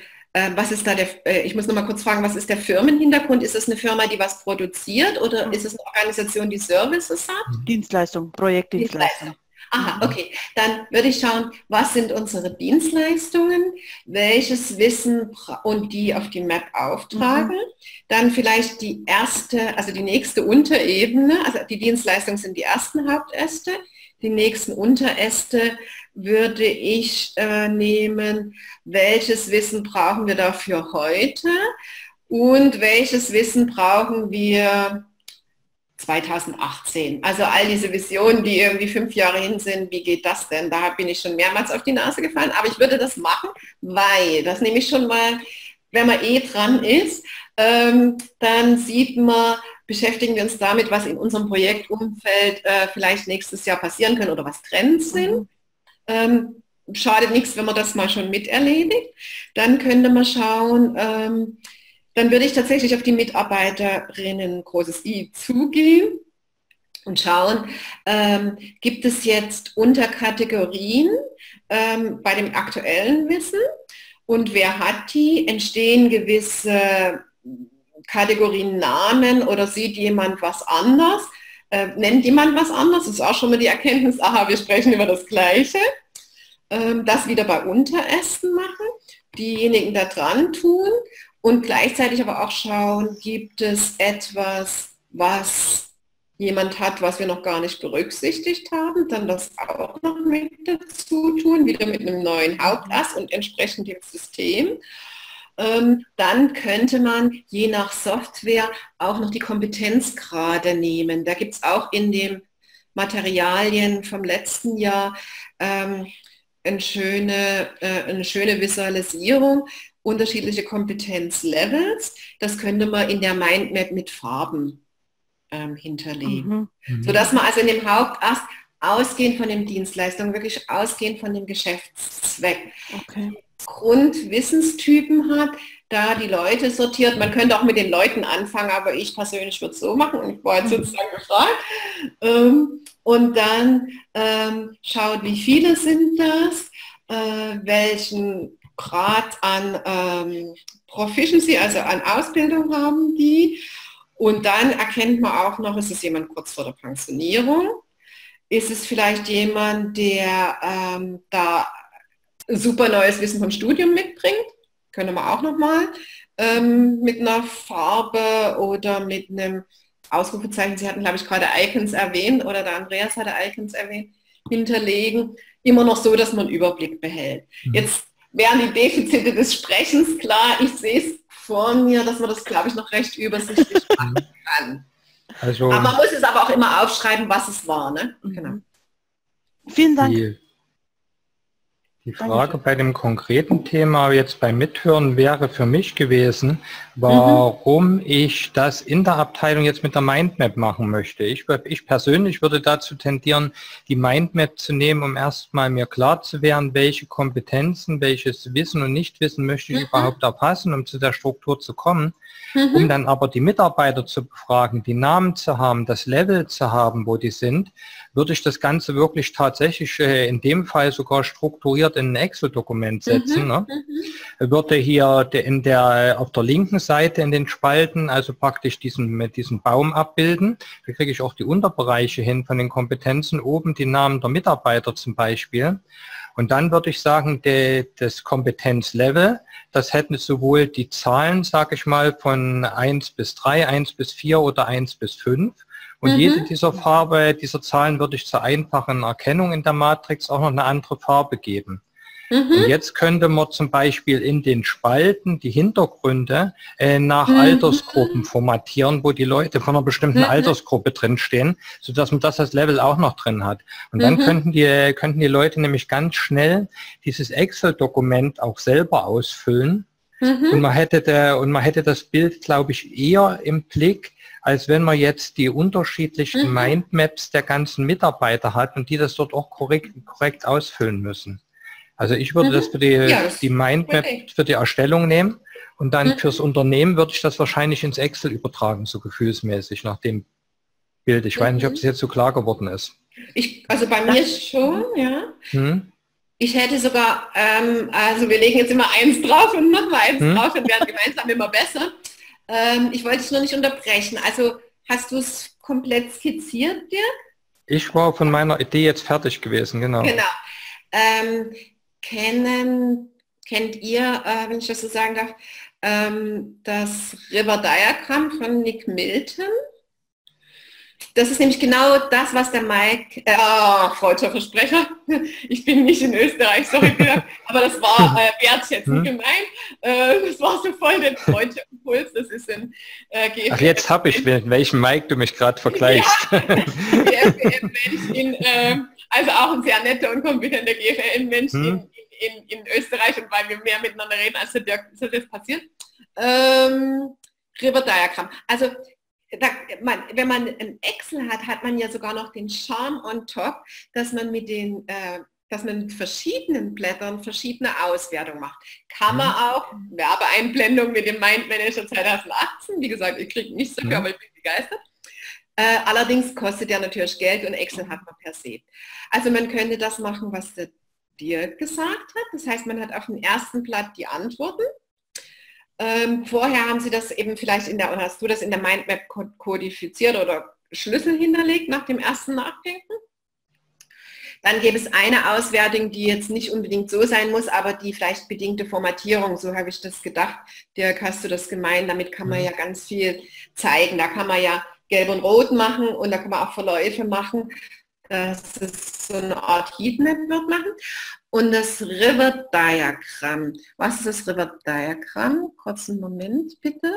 was ist da der, äh, ich muss noch mal kurz fragen, was ist der Firmenhintergrund? Ist es eine Firma, die was produziert oder ist es eine Organisation, die Services hat?
Dienstleistung, Projektdienstleistung.
Aha, okay. Dann würde ich schauen, was sind unsere Dienstleistungen, welches Wissen und die auf die Map auftragen. Mhm. Dann vielleicht die erste, also die nächste Unterebene, also die Dienstleistungen sind die ersten Hauptäste. Die nächsten Unteräste würde ich äh, nehmen, welches Wissen brauchen wir dafür heute und welches Wissen brauchen wir 2018. Also all diese Visionen, die irgendwie fünf Jahre hin sind, wie geht das denn? Da bin ich schon mehrmals auf die Nase gefallen, aber ich würde das machen, weil das nehme ich schon mal, wenn man eh dran ist, ähm, dann sieht man, beschäftigen wir uns damit, was in unserem Projektumfeld äh, vielleicht nächstes Jahr passieren können oder was Trends sind. Mhm. Ähm, schadet nichts, wenn man das mal schon miterledigt. Dann könnte man schauen, ähm, dann würde ich tatsächlich auf die Mitarbeiterinnen großes I zugehen und schauen, ähm, gibt es jetzt Unterkategorien ähm, bei dem aktuellen Wissen und wer hat die? Entstehen gewisse Kategorien Namen oder sieht jemand was anders? Äh, nennt jemand was anderes? Das ist auch schon mal die Erkenntnis, aha, wir sprechen über das Gleiche. Ähm, das wieder bei Unterästen machen, diejenigen da dran tun und gleichzeitig aber auch schauen, gibt es etwas, was jemand hat, was wir noch gar nicht berücksichtigt haben, dann das auch noch mit dazu tun, wieder mit einem neuen Hauptast und entsprechend dem System. Ähm, dann könnte man je nach Software auch noch die Kompetenzgrade nehmen. Da gibt es auch in den Materialien vom letzten Jahr ähm, eine, schöne, äh, eine schöne Visualisierung, unterschiedliche Kompetenzlevels. Das könnte man in der Mindmap mit Farben ähm, hinterlegen. Mhm. Sodass man also in dem Hauptast ausgehend von den Dienstleistungen, wirklich ausgehend von dem Geschäftszweck, okay. Grundwissenstypen hat, da die Leute sortiert. Man könnte auch mit den Leuten anfangen, aber ich persönlich würde es so machen und ich war jetzt sozusagen gefragt. Ähm, und dann ähm, schaut, wie viele sind das, äh, welchen Grad an ähm, Proficiency, also an Ausbildung haben die. Und dann erkennt man auch noch, ist es jemand kurz vor der Pensionierung? Ist es vielleicht jemand, der ähm, da super neues Wissen vom Studium mitbringt, können wir auch nochmal ähm, mit einer Farbe oder mit einem Ausrufezeichen, Sie hatten glaube ich gerade Icons erwähnt oder der Andreas hatte Icons erwähnt, hinterlegen, immer noch so, dass man einen Überblick behält. Mhm. Jetzt wären die Defizite des Sprechens klar, ich sehe es vor mir, dass man das glaube ich noch recht übersichtlich machen kann. Also, aber man muss es aber auch immer aufschreiben, was es war. Ne? Genau.
Vielen Dank. Die
die Frage bei dem konkreten Thema jetzt beim Mithören wäre für mich gewesen, warum mhm. ich das in der Abteilung jetzt mit der Mindmap machen möchte. Ich, ich persönlich würde dazu tendieren, die Mindmap zu nehmen, um erstmal mir klar zu werden, welche Kompetenzen, welches Wissen und Nichtwissen möchte ich mhm. überhaupt erfassen, um zu der Struktur zu kommen. Mhm. Um dann aber die Mitarbeiter zu befragen, die Namen zu haben, das Level zu haben, wo die sind, würde ich das Ganze wirklich tatsächlich äh, in dem Fall sogar strukturiert in ein Excel-Dokument mhm, setzen. Mhm, ne? Würde hier in der, auf der linken Seite in den Spalten also praktisch diesen, mit diesem Baum abbilden. Da kriege ich auch die Unterbereiche hin von den Kompetenzen, oben die Namen der Mitarbeiter zum Beispiel. Und dann würde ich sagen, de, das Kompetenzlevel, das hätten sowohl die Zahlen, sage ich mal, von 1 bis 3, 1 bis 4 oder 1 bis 5 Und mhm. jede dieser Farbe, dieser Zahlen würde ich zur einfachen Erkennung in der Matrix auch noch eine andere Farbe geben. Mhm. Und jetzt könnte man zum Beispiel in den Spalten die Hintergründe äh, nach mhm. Altersgruppen formatieren, wo die Leute von einer bestimmten mhm. Altersgruppe drinstehen, sodass man das als Level auch noch drin hat. Und dann mhm. könnten, die, könnten die Leute nämlich ganz schnell dieses Excel-Dokument auch selber ausfüllen. Mhm. Und, man hätte der, und man hätte das Bild, glaube ich, eher im Blick, als wenn man jetzt die unterschiedlichen mhm. Mindmaps der ganzen Mitarbeiter hat und die das dort auch korrekt, korrekt ausfüllen müssen. Also ich würde mhm. das für die, ja, das die Mindmap okay. für die Erstellung nehmen und dann mhm. fürs Unternehmen würde ich das wahrscheinlich ins Excel übertragen, so gefühlsmäßig nach dem Bild. Ich mhm. weiß nicht, ob es mhm. jetzt so klar geworden ist.
Ich, also bei mir schon, ja. Hm? Ich hätte sogar, ähm, also wir legen jetzt immer eins drauf und nochmal eins hm? drauf und werden gemeinsam immer besser. Ähm, ich wollte es nur nicht unterbrechen. Also hast du es komplett skizziert, Dirk?
Ich war von meiner Idee jetzt fertig gewesen, genau.
Genau. Ähm, kennen, kennt ihr, äh, wenn ich das so sagen darf, ähm, das River Diagram von Nick Milton? Das ist nämlich genau das, was der Mike, äh, oh, freudscher Versprecher, ich bin nicht in Österreich, sorry, aber das war äh, wertschätzend hm? gemeint. Äh, das war so voll der freudsche Impuls, das ist ein
äh, GFM. Ach, jetzt habe ich, mit welchem Mike du mich gerade vergleichst. Ja,
GFM-Mensch äh, also auch ein sehr netter und kompetenter GFM-Mensch hm? in, in, in, Österreich und weil wir mehr miteinander reden, als der Dirk, ist das jetzt passiert. Ähm, River Diagram. Also da, man, wenn man ein Excel hat, hat man ja sogar noch den Charme on top, dass man mit den äh, dass man mit verschiedenen Blättern verschiedene Auswertungen macht. Kann man mhm. auch Werbeeinblendung mit dem Mind Manager 2018, wie gesagt, ich kriege nicht so, mhm. aber ich bin begeistert. Äh, allerdings kostet ja natürlich Geld und Excel hat man per se. Also man könnte das machen, was der Dirk gesagt hat. Das heißt, man hat auf dem ersten Blatt die Antworten ähm, vorher haben Sie das eben vielleicht in der, oder hast du das in der Mindmap kodifiziert oder Schlüssel hinterlegt nach dem ersten Nachdenken? Dann gäbe es eine Auswertung, die jetzt nicht unbedingt so sein muss, aber die vielleicht bedingte Formatierung, so habe ich das gedacht. Dirk, hast du das gemeint? Damit kann man mhm. ja ganz viel zeigen. Da kann man ja gelb und rot machen und da kann man auch Verläufe machen dass es so eine Art Heatmap wird machen. Und das River Diagramm. Was ist das River Diagramm? Kurzen Moment bitte.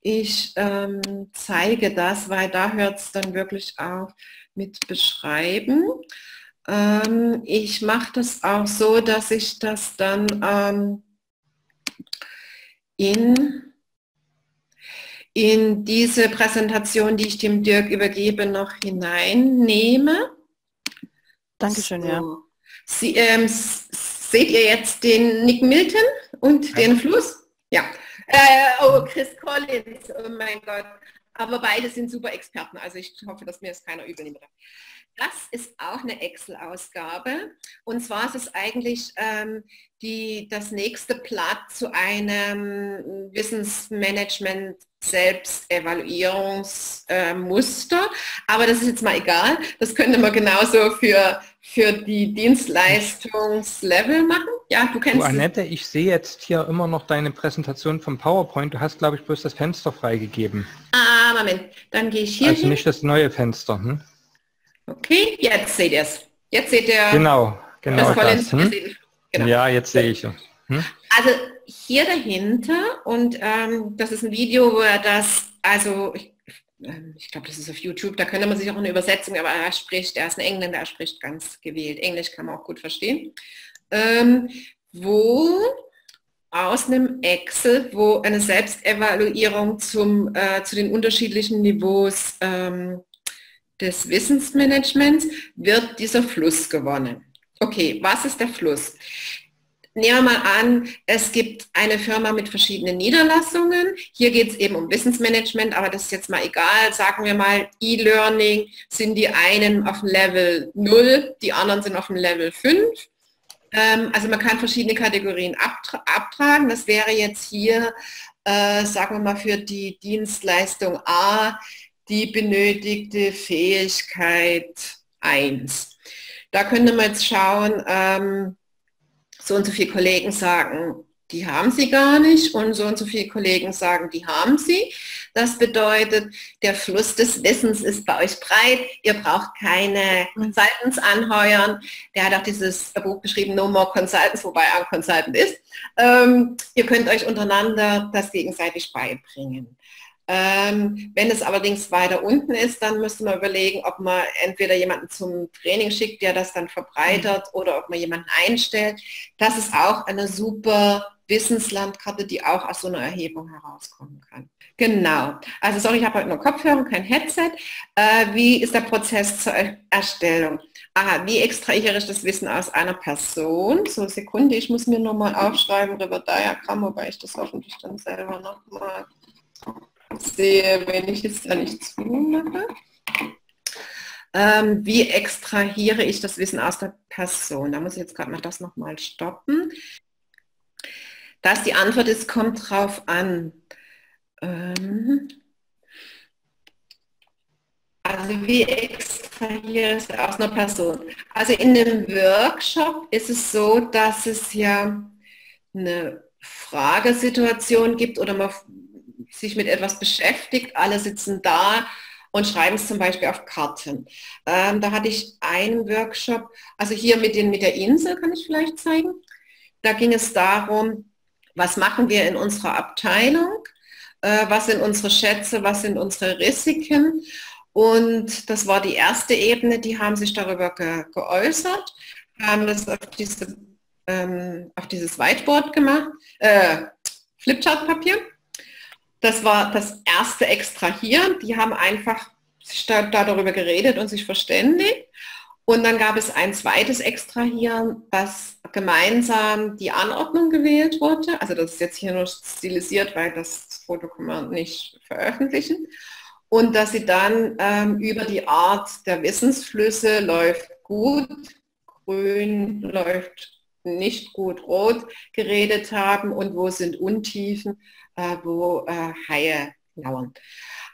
Ich ähm, zeige das, weil da hört es dann wirklich auf mit Beschreiben. Ähm, ich mache das auch so, dass ich das dann ähm, in in diese Präsentation, die ich dem Dirk übergebe, noch hineinnehme.
Dankeschön, so. ja.
Sie, ähm, seht ihr jetzt den Nick Milton und ja. den Fluss? Ja. Äh, oh, Chris Collins, oh mein Gott. Aber beide sind super Experten, also ich hoffe, dass mir das keiner übel nimmt. Das ist auch eine Excel-Ausgabe. Und zwar ist es eigentlich ähm, die, das nächste Blatt zu einem Wissensmanagement Selbstevaluierungsmuster. Äh, Aber das ist jetzt mal egal. Das könnte man genauso für, für die Dienstleistungslevel machen. Ja,
du kennst du, Annette, es. ich sehe jetzt hier immer noch deine Präsentation vom PowerPoint. Du hast, glaube ich, bloß das Fenster freigegeben.
Ah, Moment. Dann gehe ich hier
Also hin. nicht das neue Fenster. Hm?
Okay, jetzt seht ihr es. Jetzt seht ihr
genau, genau das. das hm? genau. Ja, jetzt sehe ich. Hm?
Also hier dahinter und ähm, das ist ein Video, wo er das, also ich, ähm, ich glaube, das ist auf YouTube, da könnte man sich auch eine Übersetzung, aber er spricht, er ist ein Engländer, er spricht ganz gewählt. Englisch kann man auch gut verstehen. Ähm, wo aus einem Excel, wo eine Selbstevaluierung zum, äh, zu den unterschiedlichen Niveaus ähm, des Wissensmanagements wird dieser Fluss gewonnen. Okay, was ist der Fluss? Nehmen wir mal an, es gibt eine Firma mit verschiedenen Niederlassungen. Hier geht es eben um Wissensmanagement, aber das ist jetzt mal egal. Sagen wir mal, E-Learning sind die einen auf Level 0, die anderen sind auf dem Level 5. Ähm, also man kann verschiedene Kategorien abtra abtragen. Das wäre jetzt hier, äh, sagen wir mal, für die Dienstleistung A die benötigte Fähigkeit 1. Da könnte man jetzt schauen, ähm, so und so viele Kollegen sagen, die haben sie gar nicht und so und so viele Kollegen sagen, die haben sie. Das bedeutet, der Fluss des Wissens ist bei euch breit. Ihr braucht keine Consultants anheuern. Der hat auch dieses Buch geschrieben, No More Consultants, wobei er ein Consultant ist. Ähm, ihr könnt euch untereinander das gegenseitig beibringen. Ähm, wenn es allerdings weiter unten ist, dann müsste man überlegen, ob man entweder jemanden zum Training schickt, der das dann verbreitert, mhm. oder ob man jemanden einstellt. Das ist auch eine super Wissenslandkarte, die auch aus so einer Erhebung herauskommen kann. Genau. Also sorry, ich habe heute nur Kopfhörer, kein Headset. Äh, wie ist der Prozess zur Erstellung? Aha, wie extrahiere ich das Wissen aus einer Person? So, Sekunde, ich muss mir nochmal aufschreiben, River Diagramm, wobei ich das hoffentlich dann selber nochmal sehe, wenn ich jetzt da nicht zumache. Ähm, wie extrahiere ich das Wissen aus der Person? Da muss ich jetzt gerade mal das nochmal stoppen. Dass die Antwort ist, kommt drauf an. Ähm, also wie extrahiere ich es aus einer Person? Also in dem Workshop ist es so, dass es ja eine Fragesituation gibt oder man sich mit etwas beschäftigt, alle sitzen da und schreiben es zum Beispiel auf Karten. Ähm, da hatte ich einen Workshop, also hier mit, den, mit der Insel kann ich vielleicht zeigen. Da ging es darum, was machen wir in unserer Abteilung, äh, was sind unsere Schätze, was sind unsere Risiken. Und das war die erste Ebene, die haben sich darüber ge geäußert, haben das auf, diese, ähm, auf dieses Whiteboard gemacht, äh, Flipchart-Papier das war das erste Extrahieren. Die haben einfach da, darüber geredet und sich verständigt. Und dann gab es ein zweites Extrahieren, was gemeinsam die Anordnung gewählt wurde. Also das ist jetzt hier nur stilisiert, weil das Foto kann man nicht veröffentlichen. Und dass sie dann ähm, über die Art der Wissensflüsse läuft gut, grün läuft nicht gut, rot geredet haben und wo sind Untiefen äh, wo äh, Haie lauern.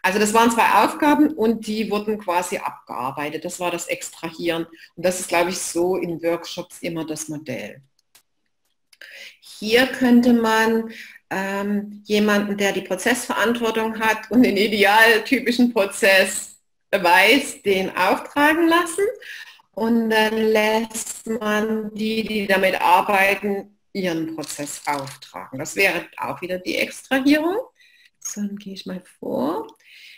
Also das waren zwei Aufgaben und die wurden quasi abgearbeitet. Das war das Extrahieren. Und das ist, glaube ich, so in Workshops immer das Modell. Hier könnte man ähm, jemanden, der die Prozessverantwortung hat und den idealtypischen Prozess weiß, den auftragen lassen. Und dann lässt man die, die damit arbeiten, ihren Prozess auftragen. Das wäre auch wieder die Extrahierung. So, dann gehe ich mal vor.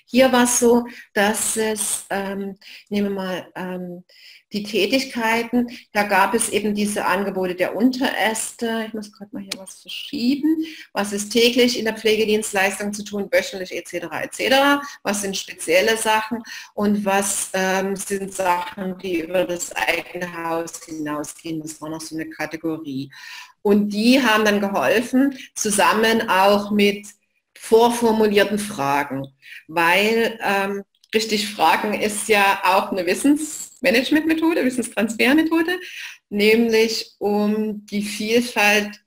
Hier war es so, dass es, ähm, nehmen wir mal ähm, die Tätigkeiten, da gab es eben diese Angebote der Unteräste, ich muss gerade mal hier was verschieben, was ist täglich in der Pflegedienstleistung zu tun, wöchentlich etc. etc. Was sind spezielle Sachen und was ähm, sind Sachen, die über das eigene Haus hinausgehen, das war noch so eine Kategorie. Und die haben dann geholfen, zusammen auch mit vorformulierten Fragen, weil ähm, richtig Fragen ist ja auch eine Wissensmanagementmethode, Wissenstransfermethode, nämlich um die Vielfalt,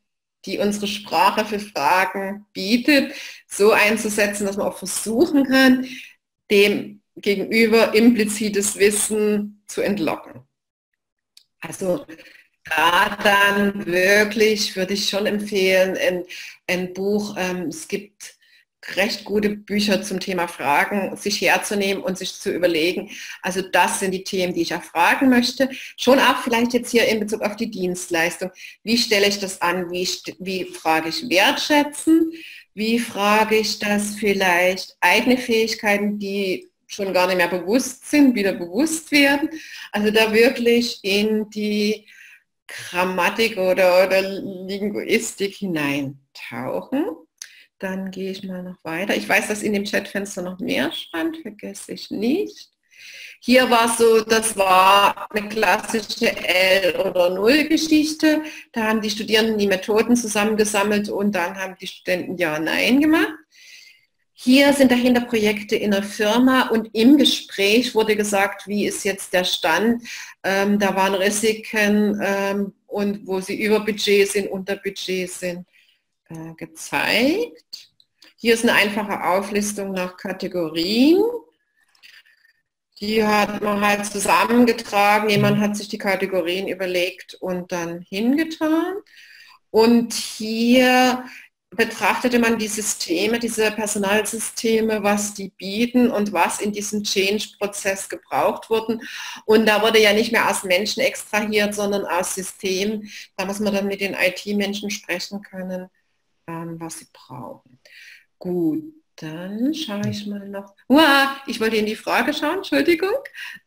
die unsere Sprache für Fragen bietet, so einzusetzen, dass man auch versuchen kann, dem gegenüber implizites Wissen zu entlocken. Also da dann wirklich würde ich schon empfehlen, ein, ein Buch, ähm, es gibt recht gute Bücher zum Thema Fragen, sich herzunehmen und sich zu überlegen, also das sind die Themen, die ich erfragen möchte. Schon auch vielleicht jetzt hier in Bezug auf die Dienstleistung. Wie stelle ich das an? Wie, wie frage ich wertschätzen? Wie frage ich das vielleicht eigene Fähigkeiten, die schon gar nicht mehr bewusst sind, wieder bewusst werden? Also da wirklich in die Grammatik oder, oder Linguistik hineintauchen. Dann gehe ich mal noch weiter. Ich weiß, dass in dem Chatfenster noch mehr stand, vergesse ich nicht. Hier war so, das war eine klassische L- oder Null-Geschichte. Da haben die Studierenden die Methoden zusammengesammelt und dann haben die Studenten Ja-Nein gemacht. Hier sind dahinter Projekte in der Firma und im Gespräch wurde gesagt, wie ist jetzt der Stand. Ähm, da waren Risiken ähm, und wo sie über Budget sind, unter Budget sind, äh, gezeigt. Hier ist eine einfache Auflistung nach Kategorien. Die hat man halt zusammengetragen. Jemand hat sich die Kategorien überlegt und dann hingetan. Und hier betrachtete man die Systeme, diese Personalsysteme, was die bieten und was in diesem Change-Prozess gebraucht wurden. Und da wurde ja nicht mehr aus Menschen extrahiert, sondern aus Systemen. Da muss man dann mit den IT-Menschen sprechen können, ähm, was sie brauchen. Gut, dann schaue ich mal noch. Uah, ich wollte in die Frage schauen, Entschuldigung.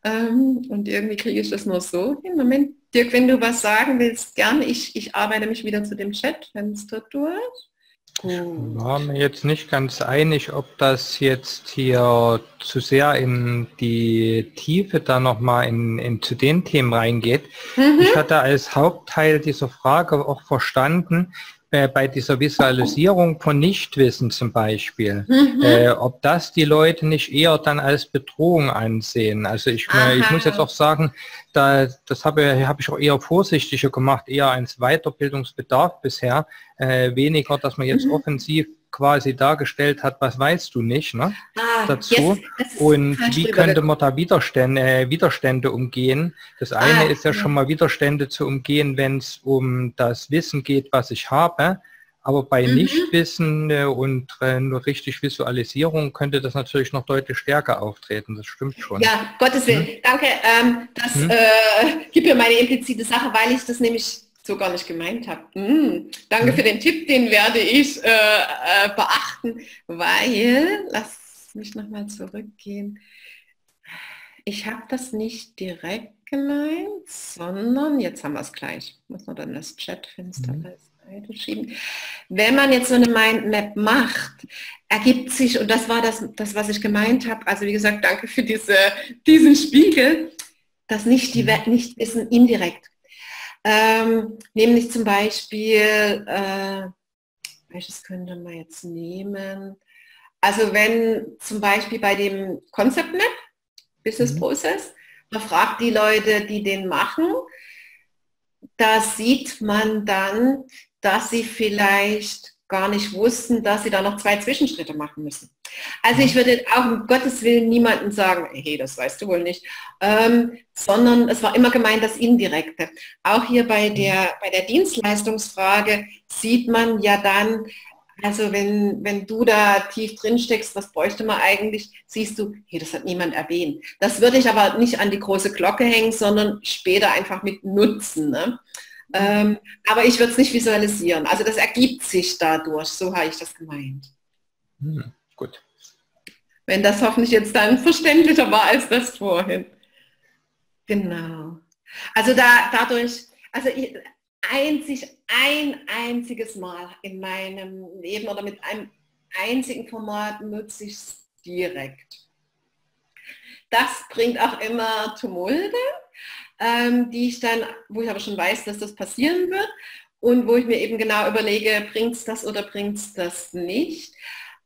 Ähm, und irgendwie kriege ich das nur so hin. Moment, Dirk, wenn du was sagen willst, gern. Ich, ich arbeite mich wieder zu dem Chatfenster durch.
War mir jetzt nicht ganz einig, ob das jetzt hier zu sehr in die Tiefe da nochmal in, in zu den Themen reingeht. Mhm. Ich hatte als Hauptteil dieser Frage auch verstanden, äh, bei dieser Visualisierung von Nichtwissen zum Beispiel, mhm. äh, ob das die Leute nicht eher dann als Bedrohung ansehen. Also ich, äh, ich muss jetzt auch sagen, da, das habe, habe ich auch eher vorsichtiger gemacht, eher als Weiterbildungsbedarf bisher, äh, weniger, dass man jetzt mhm. offensiv quasi dargestellt hat, was weißt du nicht ne? Ah, dazu. Yes, und wie könnte man da Widerstände, äh, Widerstände umgehen? Das eine ah, ist ja, ja schon mal Widerstände zu umgehen, wenn es um das Wissen geht, was ich habe. Aber bei mhm. Nichtwissen äh, und äh, nur richtig Visualisierung könnte das natürlich noch deutlich stärker auftreten. Das stimmt schon.
Ja, Gottes Willen. Hm? Danke. Ähm, das hm? äh, gibt mir meine implizite Sache, weil ich das nämlich so gar nicht gemeint habe. Mm, danke für den Tipp, den werde ich äh, äh, beachten, weil, lass mich nochmal zurückgehen, ich habe das nicht direkt gemeint, sondern, jetzt haben wir es gleich, muss man dann das Chatfenster mhm. Seite schieben. Wenn man jetzt so eine Mindmap macht, ergibt sich, und das war das, das was ich gemeint habe, also wie gesagt, danke für diese, diesen Spiegel, dass nicht die mhm. Nichtwissen indirekt ähm, nämlich zum Beispiel, äh, welches könnte man jetzt nehmen? Also wenn zum Beispiel bei dem Concept Map, Business mhm. Process, man fragt die Leute, die den machen, da sieht man dann, dass sie vielleicht gar nicht wussten, dass sie da noch zwei Zwischenschritte machen müssen. Also ich würde auch um Gottes Willen niemandem sagen, hey, das weißt du wohl nicht, ähm, sondern es war immer gemeint das Indirekte. Auch hier bei der, bei der Dienstleistungsfrage sieht man ja dann, also wenn, wenn du da tief drin steckst, was bräuchte man eigentlich, siehst du, hey, das hat niemand erwähnt. Das würde ich aber nicht an die große Glocke hängen, sondern später einfach mit nutzen. Ne? Ähm, aber ich würde es nicht visualisieren. Also das ergibt sich dadurch. So habe ich das gemeint.
Hm, gut.
Wenn das hoffentlich jetzt dann verständlicher war als das vorhin. Genau. Also da, dadurch, also ich, einzig, ein einziges Mal in meinem Leben oder mit einem einzigen Format nutze ich es direkt. Das bringt auch immer Tumulte, ähm, die ich dann, wo ich aber schon weiß, dass das passieren wird und wo ich mir eben genau überlege, bringt es das oder bringt es das nicht.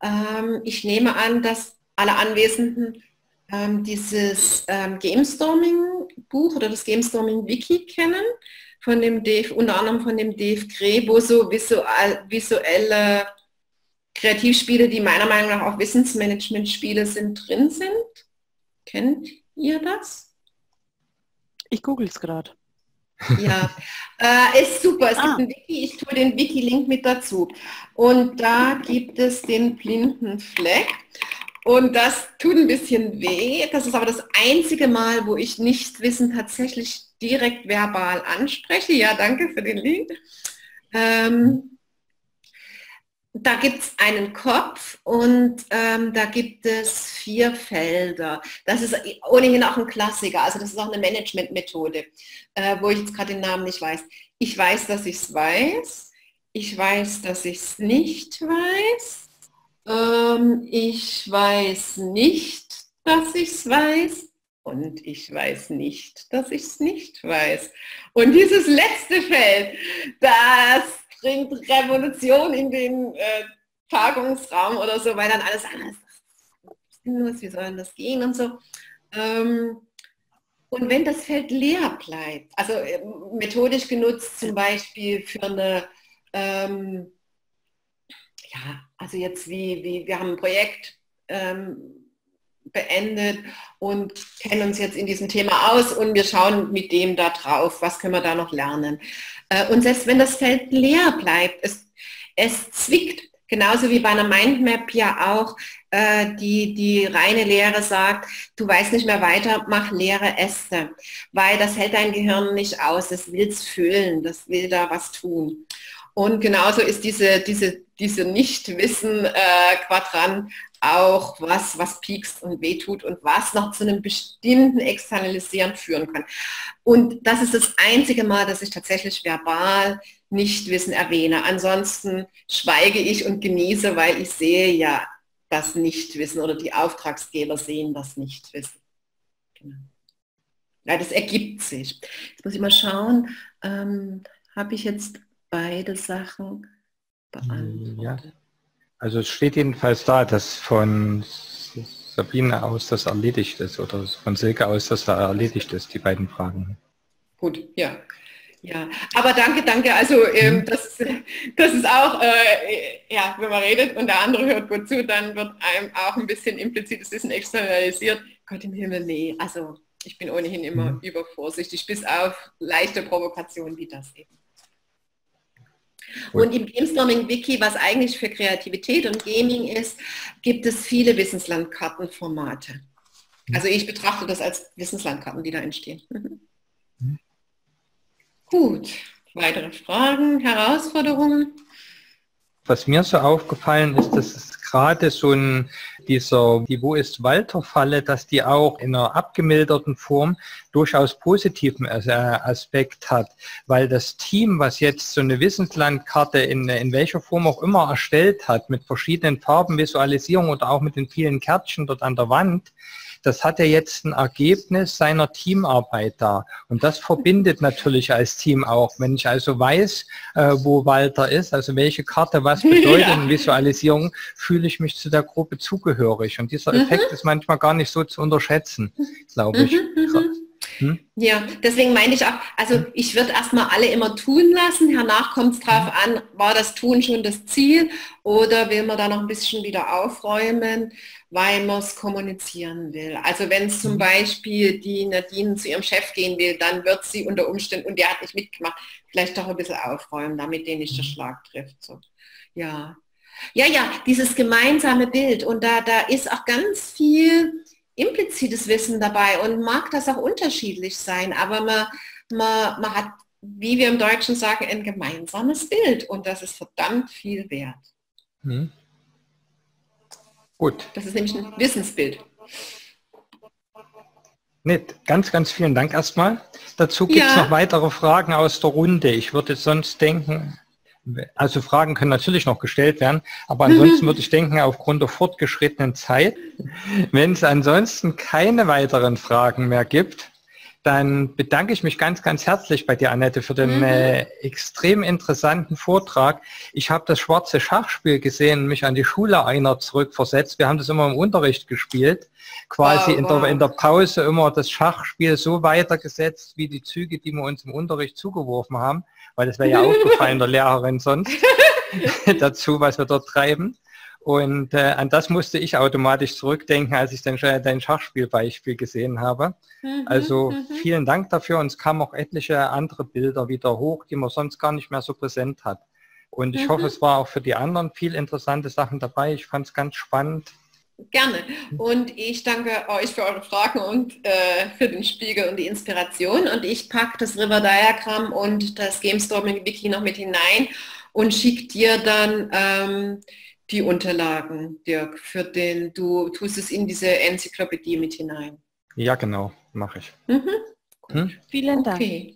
Ähm, ich nehme an, dass alle Anwesenden ähm, dieses ähm, Gamestorming-Buch oder das Gamestorming-Wiki kennen, von dem Dave, unter anderem von dem Dave Grey, wo so visuelle Kreativspiele, die meiner Meinung nach auch Wissensmanagement-Spiele sind, drin sind. Kennt ihr das?
Ich google es gerade.
Ja, äh, ist super. Es ah. gibt ein Wiki, ich tue den Wiki-Link mit dazu. Und da gibt es den blinden Fleck. Und das tut ein bisschen weh. Das ist aber das einzige Mal, wo ich nicht Wissen tatsächlich direkt verbal anspreche. Ja, danke für den Link. Ähm, da gibt es einen Kopf und ähm, da gibt es vier Felder. Das ist ohnehin auch ein Klassiker, also das ist auch eine Managementmethode, äh, wo ich jetzt gerade den Namen nicht weiß. Ich weiß, dass ich es weiß. Ich weiß, dass ich es nicht weiß. Ähm, ich weiß nicht, dass ich es weiß. Und ich weiß nicht, dass ich es nicht weiß. Und dieses letzte Feld, das bringt Revolution in den äh, Tagungsraum oder so, weil dann alles anders ist. Wie soll das gehen und so. Ähm, und wenn das Feld leer bleibt, also äh, methodisch genutzt zum Beispiel für eine, ähm, ja, also jetzt wie, wie wir haben ein Projekt, ähm, beendet und kennen uns jetzt in diesem Thema aus und wir schauen mit dem da drauf, was können wir da noch lernen. Äh, und selbst wenn das Feld leer bleibt, es, es zwickt, genauso wie bei einer Mindmap ja auch äh, die, die reine Lehre sagt, du weißt nicht mehr weiter, mach leere Äste, weil das hält dein Gehirn nicht aus, das will es füllen, das will da was tun. Und genauso ist diese, diese, diese Nichtwissen-Quadrant äh, auch was, was piekst und wehtut und was noch zu einem bestimmten Externalisieren führen kann. Und das ist das einzige Mal, dass ich tatsächlich verbal Nichtwissen erwähne. Ansonsten schweige ich und genieße, weil ich sehe ja das Nichtwissen oder die Auftragsgeber sehen das Nichtwissen. Genau. Ja, das ergibt sich. Jetzt muss ich mal schauen, ähm, habe ich jetzt beide Sachen beantwortet. Ja.
Also es steht jedenfalls da, dass von Sabine aus das erledigt ist oder von Silke aus das erledigt ist, die beiden Fragen.
Gut, ja. Ja, aber danke, danke. Also ähm, mhm. das, das ist auch, äh, ja, wenn man redet und der andere hört gut zu, dann wird einem auch ein bisschen implizites Wissen externalisiert. Gott im Himmel, nee. Also ich bin ohnehin immer mhm. übervorsichtig, bis auf leichte Provokationen wie das eben. Und im Gamestorming Wiki, was eigentlich für Kreativität und Gaming ist, gibt es viele Wissenslandkartenformate. Mhm. Also ich betrachte das als Wissenslandkarten, die da entstehen. Mhm. mhm. Gut, weitere Fragen, Herausforderungen?
Was mir so aufgefallen ist, dass es gerade so ein, dieser, die Wo ist Walter-Falle, dass die auch in einer abgemilderten Form durchaus positiven äh, Aspekt hat, weil das Team, was jetzt so eine Wissenslandkarte in, in welcher Form auch immer erstellt hat, mit verschiedenen Farben, Visualisierung oder auch mit den vielen Kärtchen dort an der Wand, das hat er jetzt ein Ergebnis seiner Teamarbeit da. Und das verbindet natürlich als Team auch. Wenn ich also weiß, äh, wo Walter ist, also welche Karte was bedeutet ja. in Visualisierung, fühle ich mich zu der Gruppe zugehörig. Und dieser Effekt mhm. ist manchmal gar nicht so zu unterschätzen, glaube ich. Mhm, mhm.
Hm? Ja, deswegen meine ich auch, also ich würde erstmal alle immer tun lassen. Hernach kommt es darauf an, war das Tun schon das Ziel oder will man da noch ein bisschen wieder aufräumen, weil man es kommunizieren will. Also wenn es zum hm? Beispiel die Nadine zu ihrem Chef gehen will, dann wird sie unter Umständen, und der hat nicht mitgemacht, vielleicht doch ein bisschen aufräumen, damit den nicht der hm? Schlag trifft. So. Ja. Ja, ja, dieses gemeinsame Bild und da, da ist auch ganz viel implizites Wissen dabei und mag das auch unterschiedlich sein, aber man, man, man hat, wie wir im Deutschen sagen, ein gemeinsames Bild und das ist verdammt viel wert. Hm. Gut. Das ist nämlich ein Wissensbild.
Nett, ganz, ganz vielen Dank erstmal. Dazu gibt es ja. noch weitere Fragen aus der Runde. Ich würde sonst denken, also Fragen können natürlich noch gestellt werden, aber ansonsten würde ich denken, aufgrund der fortgeschrittenen Zeit, wenn es ansonsten keine weiteren Fragen mehr gibt, dann bedanke ich mich ganz, ganz herzlich bei dir, Annette, für den mhm. äh, extrem interessanten Vortrag. Ich habe das schwarze Schachspiel gesehen, mich an die Schule einer zurückversetzt. Wir haben das immer im Unterricht gespielt, quasi oh, in, der, in der Pause immer das Schachspiel so weitergesetzt, wie die Züge, die wir uns im Unterricht zugeworfen haben weil das wäre ja aufgefallen der Lehrerin sonst dazu, was wir dort treiben. Und äh, an das musste ich automatisch zurückdenken, als ich dann schon dein Schachspielbeispiel gesehen habe. Mhm, also mhm. vielen Dank dafür. Und es kamen auch etliche andere Bilder wieder hoch, die man sonst gar nicht mehr so präsent hat. Und ich mhm. hoffe, es war auch für die anderen viel interessante Sachen dabei. Ich fand es ganz spannend.
Gerne. Und ich danke euch für eure Fragen und äh, für den Spiegel und die Inspiration. Und ich packe das River Diagramm und das Gamestorming Wiki noch mit hinein und schicke dir dann ähm, die Unterlagen, Dirk, für den, du tust es in diese Enzyklopädie mit hinein.
Ja, genau, mache ich. Mhm.
Hm? Vielen Dank. Okay.